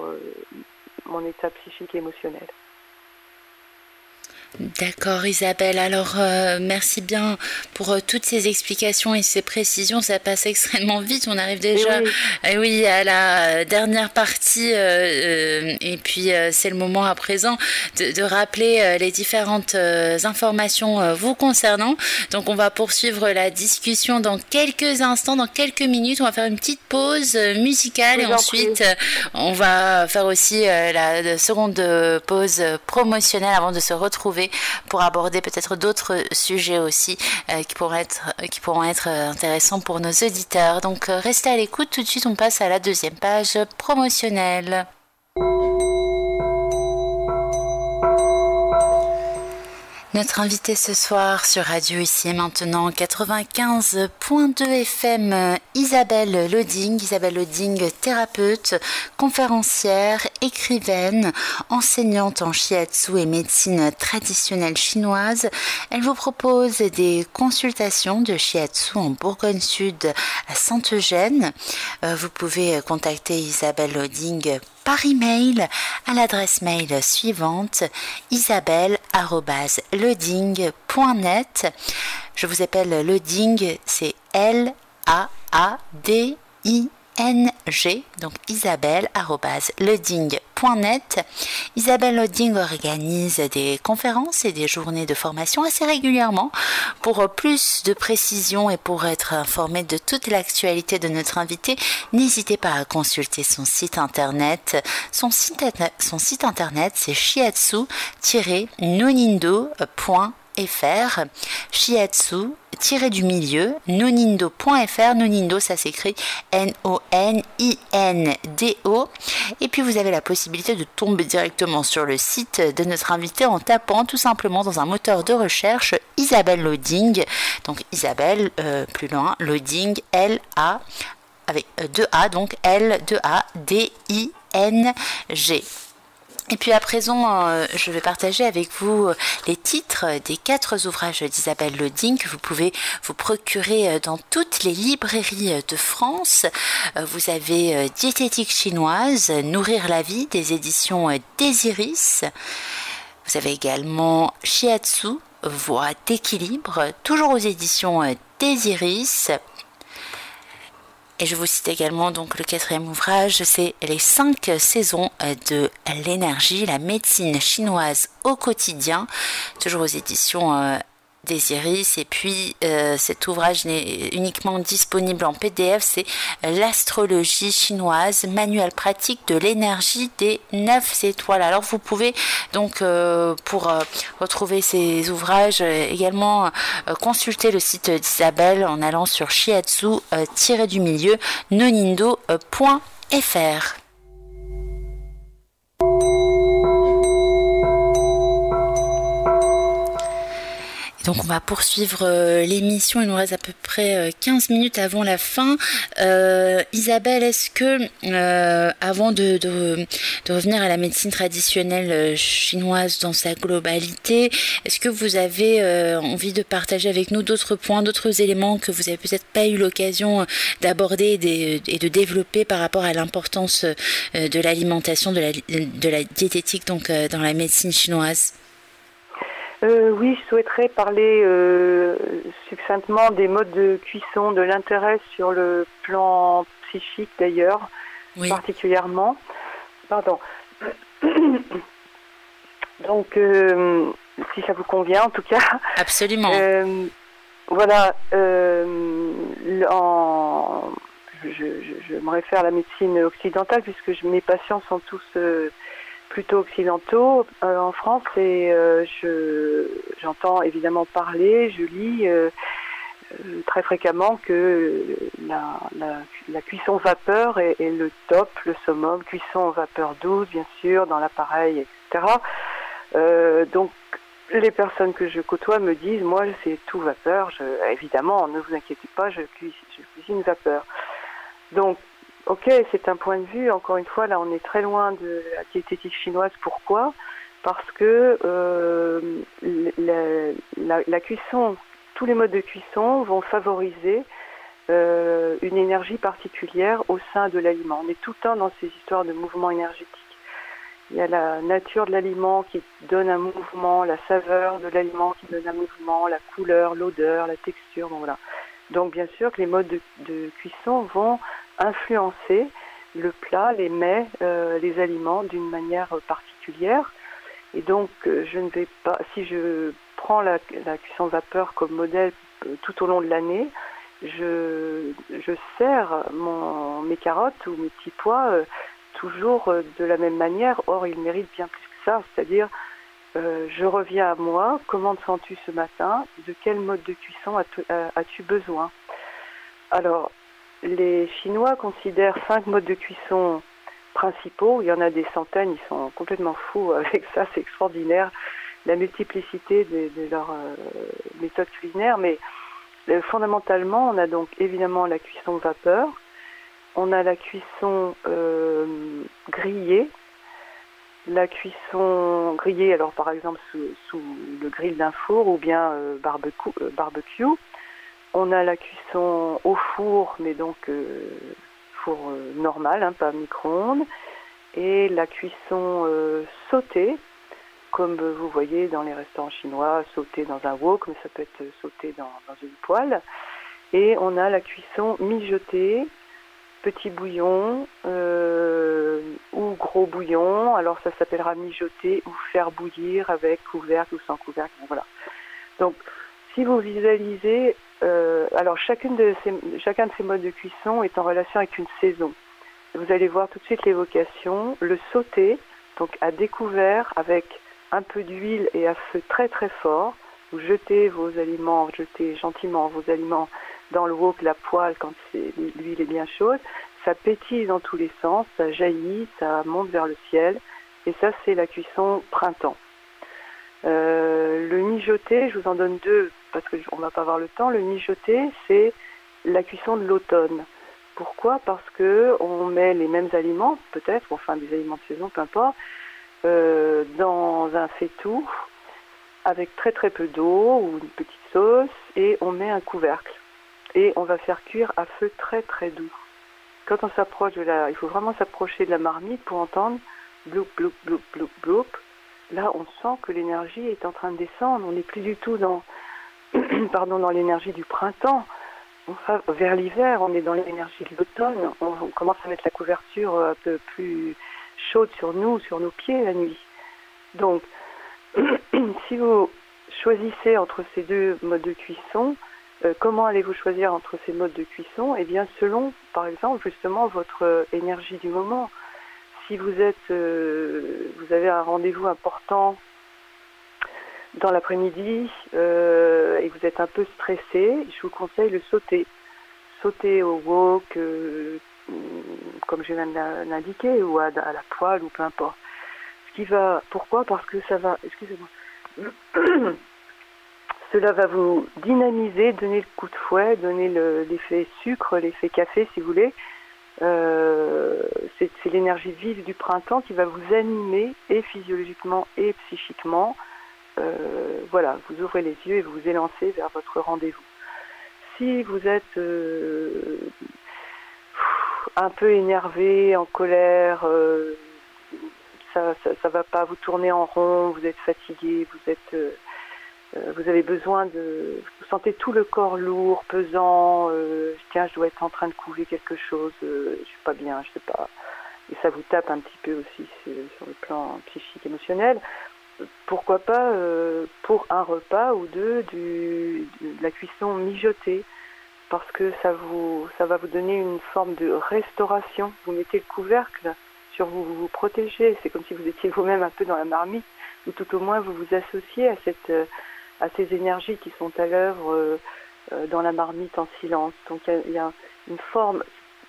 mon état psychique et émotionnel. D'accord Isabelle, alors euh, merci bien pour euh, toutes ces explications et ces précisions, ça passe extrêmement vite, on arrive déjà eh oui. à la dernière partie euh, et puis c'est le moment à présent de, rappeler les différentes informations vous concernant. Donc on va poursuivre la discussion dans quelques instants, dans quelques minutes, on va faire une petite pause musicale et ensuite on va faire aussi la seconde pause promotionnelle avant de se retrouver pour aborder peut-être d'autres sujets aussi euh, qui, pourront être, qui pourront être euh, intéressants pour nos auditeurs. Donc euh, restez à l'écoute, tout de suite on passe à la deuxième page promotionnelle. Notre invité ce soir sur Radio ici et maintenant 95.2 FM, Isabelle Loding. Isabelle Loding, thérapeute, conférencière, écrivaine, enseignante en shiatsu et médecine traditionnelle chinoise. Elle vous propose des consultations de shiatsu en Bourgogne-Sud à Saint-Eugène. Euh, vous pouvez contacter Isabelle Loding par email à l'adresse mail suivante isabelle.leding.net. Je vous appelle Leding, c'est L-A-A-D-I ng, donc isabelle.leding.net. Isabelle Leding organise des conférences et des journées de formation assez régulièrement. Pour plus de précision et pour être informé de toute l'actualité de notre invité, n'hésitez pas à consulter son site internet. Son site, son site internet, c'est shiatsu-nonindo.com fr, shiatsu tiré du milieu, nonindo.fr, nonindo ça s'écrit N-O-N-I-N-D-O, et puis vous avez la possibilité de tomber directement sur le site de notre invité en tapant tout simplement dans un moteur de recherche Isabelle Loading, donc Isabelle euh, plus loin, Loading, L-A, avec 2 euh, donc L-2-A-D-I-N-G. Et puis à présent, euh, je vais partager avec vous euh, les titres des quatre ouvrages d'Isabelle Loding que vous pouvez vous procurer euh, dans toutes les librairies de France. Vous avez Diététique chinoise, Nourrir la vie des éditions Désiris. Vous avez également Shiatsu, Voix d'équilibre, toujours aux éditions Désiris. Et je vous cite également donc le quatrième ouvrage, c'est les cinq saisons de l'énergie, la médecine chinoise au quotidien, toujours aux éditions euh, des iris. Et puis euh, cet ouvrage n'est uniquement disponible en PDF, c'est l'astrologie chinoise, manuel pratique de l'énergie des neuf étoiles. Alors vous pouvez donc euh, pour euh, retrouver ces ouvrages également consulter le site d'Isabelle en allant sur shiatsu-du milieu nonindo.fr. Donc on va poursuivre euh, l'émission, il nous reste à peu près 15 euh, minutes avant la fin. Euh, Isabelle, est-ce que, avant de, revenir à la médecine traditionnelle chinoise dans sa globalité, est-ce que vous avez envie de partager avec nous d'autres points, d'autres éléments que vous n'avez peut-être pas eu l'occasion d'aborder et de développer par rapport à l'importance de l'alimentation, de la, de la diététique donc, dans la médecine chinoise? Euh, oui, je souhaiterais parler euh, succinctement des modes de cuisson, de l'intérêt sur le plan psychique d'ailleurs, particulièrement. Pardon. Donc, euh, si ça vous convient en tout cas. Absolument. voilà. En, je, je, me réfère à la médecine occidentale puisque mes patients sont tous plutôt occidentaux euh, en France et euh, je j'entends évidemment parler, je lis euh, très fréquemment que la, la, cuisson vapeur est, le top, le summum, cuisson vapeur douce bien sûr dans l'appareil, etc. donc les personnes que je côtoie me disent moi c'est tout vapeur, je, évidemment ne vous inquiétez pas, je, je cuisine vapeur. Donc Ok, c'est un point de vue. Encore une fois, là, on est très loin de la diététique chinoise. Pourquoi? Parce que euh, la, cuisson, tous les modes de cuisson vont favoriser euh, une énergie particulière au sein de l'aliment. On est tout le temps dans ces histoires de mouvement énergétique. Il y a la nature de l'aliment qui donne un mouvement, la saveur de l'aliment qui donne un mouvement, la couleur, l'odeur, la texture. voilà. Donc bien sûr que les modes de cuisson vont influencer le plat, les mets, euh, les aliments d'une manière particulière. Et donc, euh, je ne vais pas, si je prends la, cuisson vapeur comme modèle euh, tout au long de l'année, je, je sers mes carottes ou mes petits pois toujours de la même manière. Or, ils méritent bien plus que ça, c'est-à-dire je reviens à moi, comment te sens-tu ce matin? De quel mode de cuisson as-tu besoin? Alors, les Chinois considèrent cinq modes de cuisson principaux. Il y en a des centaines, ils sont complètement fous avec ça, c'est extraordinaire. la multiplicité de, leurs méthodes culinaires, mais fondamentalement, on a donc évidemment la cuisson vapeur, on a la cuisson grillée, la cuisson grillée, alors par exemple sous, le grill d'un four ou bien barbecue, On a la cuisson au four, mais donc four normal, hein, pas micro-ondes et la cuisson euh, sautée, comme vous voyez dans les restaurants chinois, sautée dans un wok, mais ça peut être sauté dans, une poêle. Et on a la cuisson mijotée, petit bouillon euh, ou gros bouillon. Alors ça s'appellera mijoter ou faire bouillir avec couvercle ou sans couvercle. Donc si vous visualisez, euh, alors chacune de chacun de ces modes de cuisson est en relation avec une saison. Vous allez voir tout de suite l'évocation. Le sauter, donc à découvert avec un peu d'huile et à feu très très fort. Vous jetez vos aliments, jetez gentiment vos aliments dans le wok, la poêle quand l'huile est bien chaude. Ça pétille dans tous les sens, ça jaillit, ça monte vers le ciel. Et ça, c'est la cuisson printemps. Euh, le mijoté, je vous en donne deux parce qu'on ne va pas avoir le temps. Le mijoté, c'est la cuisson de l'automne. Pourquoi? Parce que on met les mêmes aliments, peut-être, enfin des aliments de saison, peu importe, euh, dans un faitout avec très très peu d'eau ou une petite sauce et on met un couvercle et on va faire cuire à feu très très doux. Quand on s'approche de la, il faut vraiment s'approcher de la marmite pour entendre bloup bloup bloup bloup bloup. Là, on sent que l'énergie est en train de descendre. On n'est plus du tout dans, pardon, dans l'énergie du printemps vers l'hiver, on est dans l'énergie de l'automne, on, commence à mettre la couverture un peu plus chaude sur nous, sur nos pieds la nuit. Donc, si vous choisissez entre ces deux modes de cuisson, euh, comment allez-vous choisir entre ces modes de cuisson? Eh bien, selon, par exemple, justement votre énergie du moment. Si vous êtes, euh, vous avez un rendez-vous important dans l'après-midi euh, et vous êtes un peu stressé, je vous conseille le sauter. Sauter au wok, euh, comme je viens de l'indiquer, ou à, la poêle, ou peu importe. Ce qui va, pourquoi? Parce que ça va, excusez-moi, cela va vous dynamiser, donner le coup de fouet, donner l'effet sucre, l'effet café, si vous voulez. Euh, c'est l'énergie vive du printemps qui va vous animer et physiologiquement et psychiquement euh, voilà, vous ouvrez les yeux et vous vous élancez vers votre rendez-vous. Si vous êtes euh, un peu énervé, en colère, euh, ça, ça, va pas vous tourner en rond, vous êtes fatigué, vous êtes vous avez besoin de vous sentez tout le corps lourd, pesant, tiens, je dois être en train de couver quelque chose, je suis pas bien, je sais pas. Et ça vous tape un petit peu aussi sur le plan psychique, émotionnel pourquoi pas euh, pour un repas ou deux de la cuisson mijotée parce que ça vous ça va vous donner une forme de restauration. Vous mettez le couvercle sur vous, vous vous protégez. C'est comme si vous étiez vous-même un peu dans la marmite, ou tout au moins vous vous associez à ces énergies qui sont à l'œuvre euh, euh, dans la marmite en silence. Donc il y, a une forme,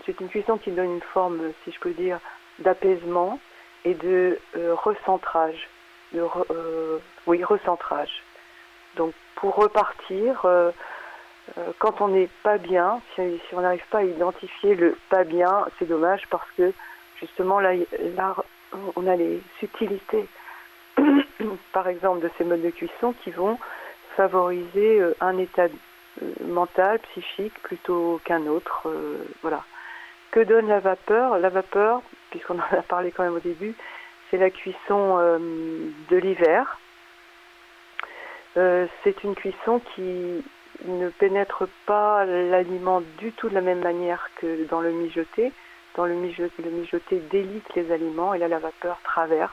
c'est une cuisson qui donne une forme, si je peux dire, d'apaisement et de recentrage de euh, oui, recentrage. Donc pour repartir, euh, euh, quand on n'est pas bien, si, on n'arrive pas à identifier le pas bien, c'est dommage parce que justement là, là on a les subtilités, par exemple, de ces modes de cuisson qui vont favoriser un état mental, psychique plutôt qu'un autre. voilà. Que donne la vapeur? La vapeur, puisqu'on en a parlé quand même au début, c'est la cuisson euh, de l'hiver. Euh, c'est une cuisson qui ne pénètre pas l'aliment du tout de la même manière que dans le mijoté. Dans le mijoté, le mijoté délite les aliments et là la vapeur traverse.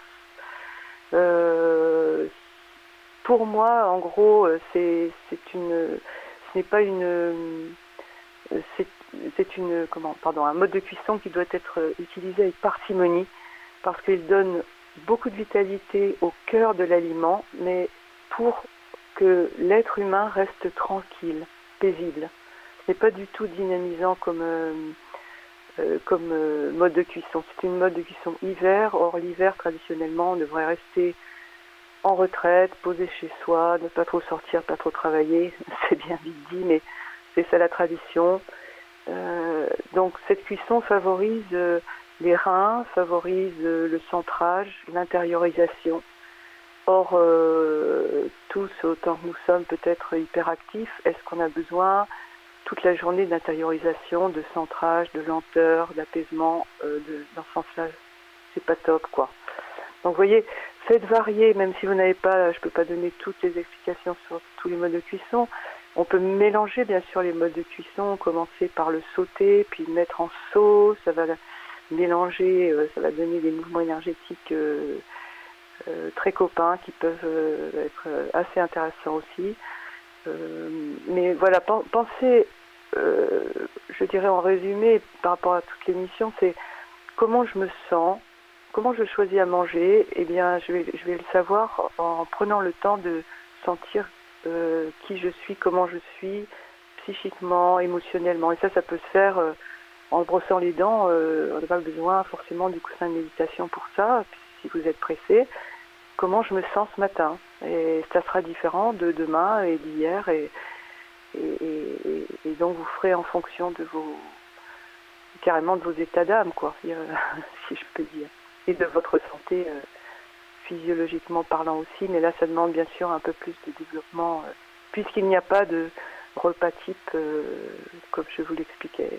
Euh, pour moi, en gros, c'est une, ce n'est pas une, c'est une, comment, pardon, un mode de cuisson qui doit être utilisé avec parcimonie parce qu'il donne beaucoup de vitalité au cœur de l'aliment, mais pour que l'être humain reste tranquille, paisible. Ce n'est pas du tout dynamisant comme, euh, euh, comme euh, mode de cuisson. C'est une mode de cuisson hiver. Or, l'hiver, traditionnellement, on devrait rester en retraite, posé chez soi, ne pas trop sortir, pas trop travailler. C'est bien vite dit, mais c'est ça la tradition. Donc cette cuisson favorise les reins, favorise euh, le centrage, l'intériorisation. Or, tous, autant que nous sommes peut-être hyperactifs, est-ce qu'on a besoin toute la journée d'intériorisation, de centrage, de lenteur, d'apaisement dans ce sens-là C'est pas top, quoi. Donc, vous voyez, faites varier, même si vous n'avez pas, je ne peux pas donner toutes les explications sur tous les modes de cuisson, on peut mélanger bien sûr les modes de cuisson, commencer par le sauter, puis le mettre en sauce, ça va mélanger, euh, ça va donner des mouvements énergétiques euh, euh, très copains qui peuvent être assez intéressants aussi. mais voilà, pensez, je dirais en résumé par rapport à toute l'émission, c'est comment je me sens, comment je choisis à manger, eh bien je vais, je vais le savoir en prenant le temps de sentir qui je suis, comment je suis, psychiquement, émotionnellement. Et ça, ça peut se faire en brossant les dents. Euh, on n'a pas besoin forcément du coussin de méditation pour ça, si vous êtes pressé. Comment je me sens ce matin? Et ça sera différent de demain et d'hier. Et, donc vous ferez en fonction de vos carrément de vos états d'âme, quoi, si je peux dire, et de votre santé physiologiquement parlant aussi, mais là ça demande bien sûr un peu plus de développement, euh, puisqu'il n'y a pas de repas type euh, comme je vous l'expliquais.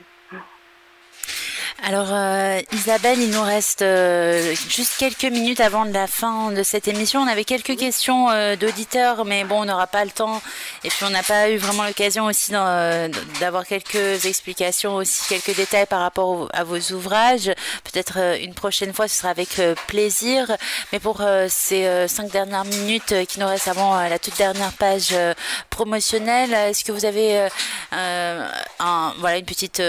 Alors euh, Isabelle, il nous reste euh, juste quelques minutes avant la fin de cette émission. On avait quelques questions euh, d'auditeurs, mais bon, on n'aura pas le temps. Et puis on n'a pas eu vraiment l'occasion aussi d'avoir quelques explications, aussi quelques détails par rapport à vos ouvrages. Peut-être une prochaine fois, ce sera avec plaisir. Mais pour ces cinq dernières minutes qui nous restent avant la toute dernière page promotionnelle, est-ce que vous avez un, voilà, une petite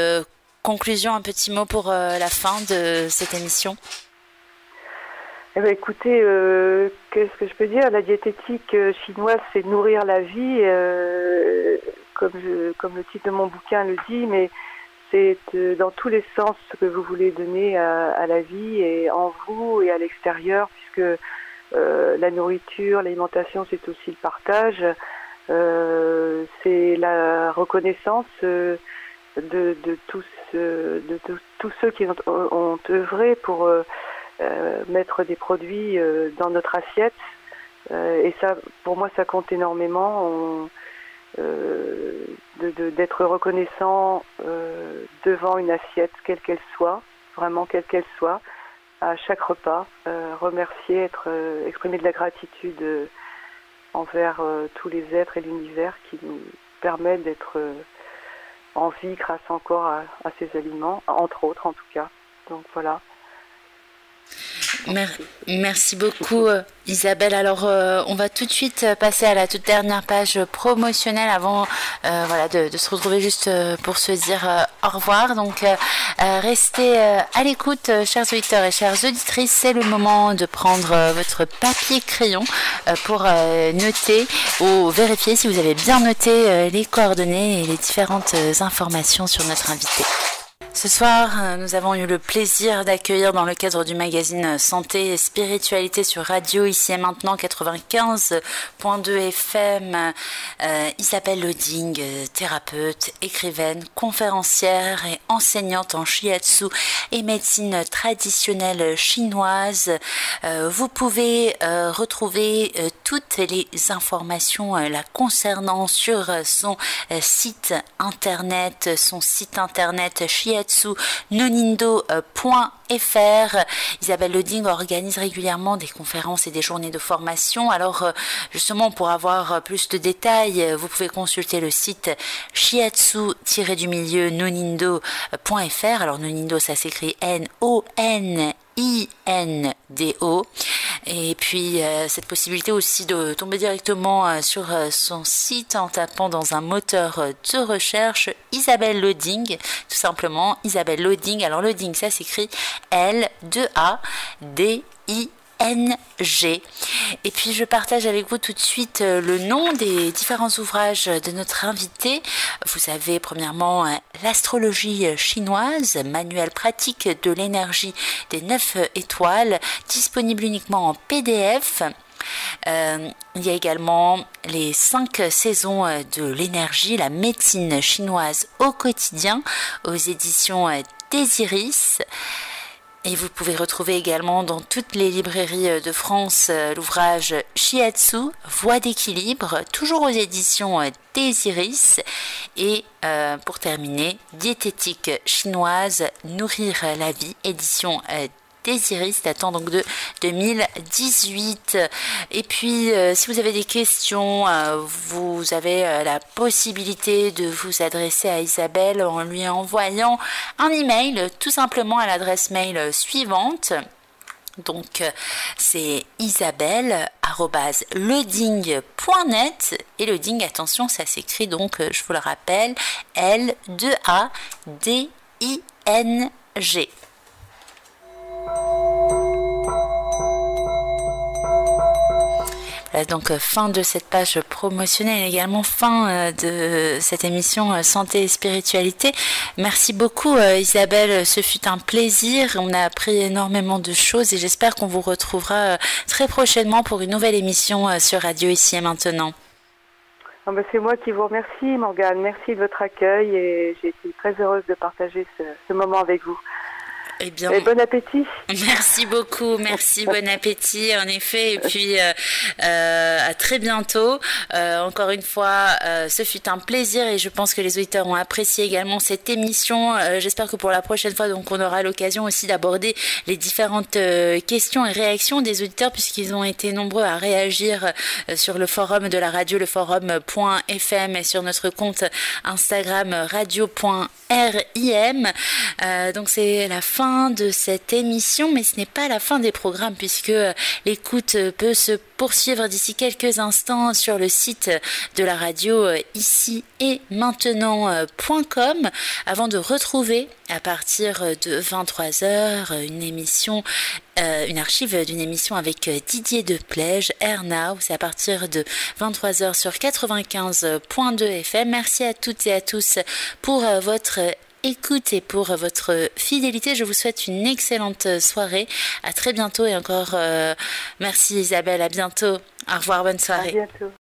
conclusion, un petit mot pour euh, la fin de cette émission. Eh bien, écoutez, euh, qu'est-ce que je peux dire? La diététique euh, chinoise, c'est nourrir la vie, comme, le titre de mon bouquin le dit, mais c'est dans tous les sens que vous voulez donner à, la vie et en vous et à l'extérieur, puisque la nourriture, l'alimentation, c'est aussi le partage, c'est la reconnaissance de, de tous ceux qui ont, œuvré pour euh, euh, mettre des produits euh, dans notre assiette. et ça, pour moi, ça compte énormément. d'être reconnaissant devant une assiette, quelle qu'elle soit, vraiment quelle qu'elle soit, à chaque repas, remercier, être, exprimer de la gratitude envers tous les êtres et l'univers qui nous permettent d'être en vie grâce encore à, ces aliments, entre autres en tout cas. Donc voilà. Merci, beaucoup euh, Isabelle. Alors euh, on va tout de suite passer à la toute dernière page promotionnelle avant euh, voilà, de, se retrouver juste pour se dire au revoir. Donc restez à l'écoute chers auditeurs et chères auditrices. C'est le moment de prendre votre papier crayon pour noter ou vérifier si vous avez bien noté les coordonnées et les différentes informations sur notre invité. Ce soir, euh, nous avons eu le plaisir d'accueillir dans le cadre du magazine Santé et Spiritualité sur Radio, ici et maintenant 95.2 FM, euh, Isabelle Loding, thérapeute, écrivaine, conférencière et enseignante en shiatsu et médecine traditionnelle chinoise. Euh, vous pouvez retrouver toutes les informations la concernant sur son site internet, son site internet shiatsu nonindo.fr. Isabelle Loding organise régulièrement des conférences et des journées de formation. Alors justement pour avoir plus de détails, vous pouvez consulter le site shiatsu-du-milieu nonindo.fr. Alors nonindo ça s'écrit N-O-N I-N-D-O. Et puis euh, cette possibilité aussi de tomber directement euh, sur euh, son site en tapant dans un moteur de recherche Isabelle Loading, tout simplement Isabelle Loading. Alors Loading ça s'écrit L-2-A-D-I NG. Et puis je partage avec vous tout de suite euh, le nom des différents ouvrages de notre invité. Vous avez premièrement euh, l'astrologie chinoise, manuel pratique de l'énergie des neuf étoiles, disponible uniquement en PDF. il y a également les cinq saisons de l'énergie, la médecine chinoise au quotidien aux éditions Désiris. Et vous pouvez retrouver également dans toutes les librairies de France l'ouvrage Shiatsu, Voix d'équilibre, toujours aux éditions Désiris. Et pour terminer, Diététique chinoise, Nourrir la vie, édition Désiris datant donc de 2018. Et puis, euh, si vous avez des questions, euh, vous avez euh, la possibilité de vous adresser à Isabelle en lui envoyant un email tout simplement à l'adresse mail suivante. Donc c'est isabelle.leding.net et le ding, attention, ça s'écrit donc, je vous le rappelle, L-2-A-D-I-N-G. Donc euh, fin de cette page promotionnelle, également fin euh, de cette émission euh, Santé et Spiritualité. Merci beaucoup Isabelle, ce fut un plaisir. On a appris énormément de choses et j'espère qu'on vous retrouvera très prochainement pour une nouvelle émission sur Radio Ici et Maintenant. Ah ben, c'est moi qui vous remercie Morgane, merci de votre accueil et j'ai été très heureuse de partager ce moment avec vous. Eh bien, bon appétit. Merci beaucoup, merci, bon appétit en effet, et puis euh, euh, à très bientôt. Euh, encore une fois, ce fut un plaisir et je pense que les auditeurs ont apprécié également cette émission. J'espère que pour la prochaine fois, donc, on aura l'occasion aussi d'aborder les différentes questions et réactions des auditeurs puisqu'ils ont été nombreux à réagir sur le forum de la radio, le forum.fm et sur notre compte Instagram radio.rim. donc c'est la fin de cette émission, mais ce n'est pas la fin des programmes puisque euh, l'écoute euh, peut se poursuivre d'ici quelques instants sur le site de la radio euh, ici et maintenant.com avant de retrouver à partir de 23h une émission une archive d'une émission avec Didier Deplège, Air Now. C'est à partir de 23h sur 95.2 FM. Merci à toutes et à tous pour votre écoute et pour votre fidélité. Je vous souhaite une excellente soirée. À très bientôt et encore euh, merci Isabelle. À bientôt. Au revoir. Bonne soirée. À bientôt.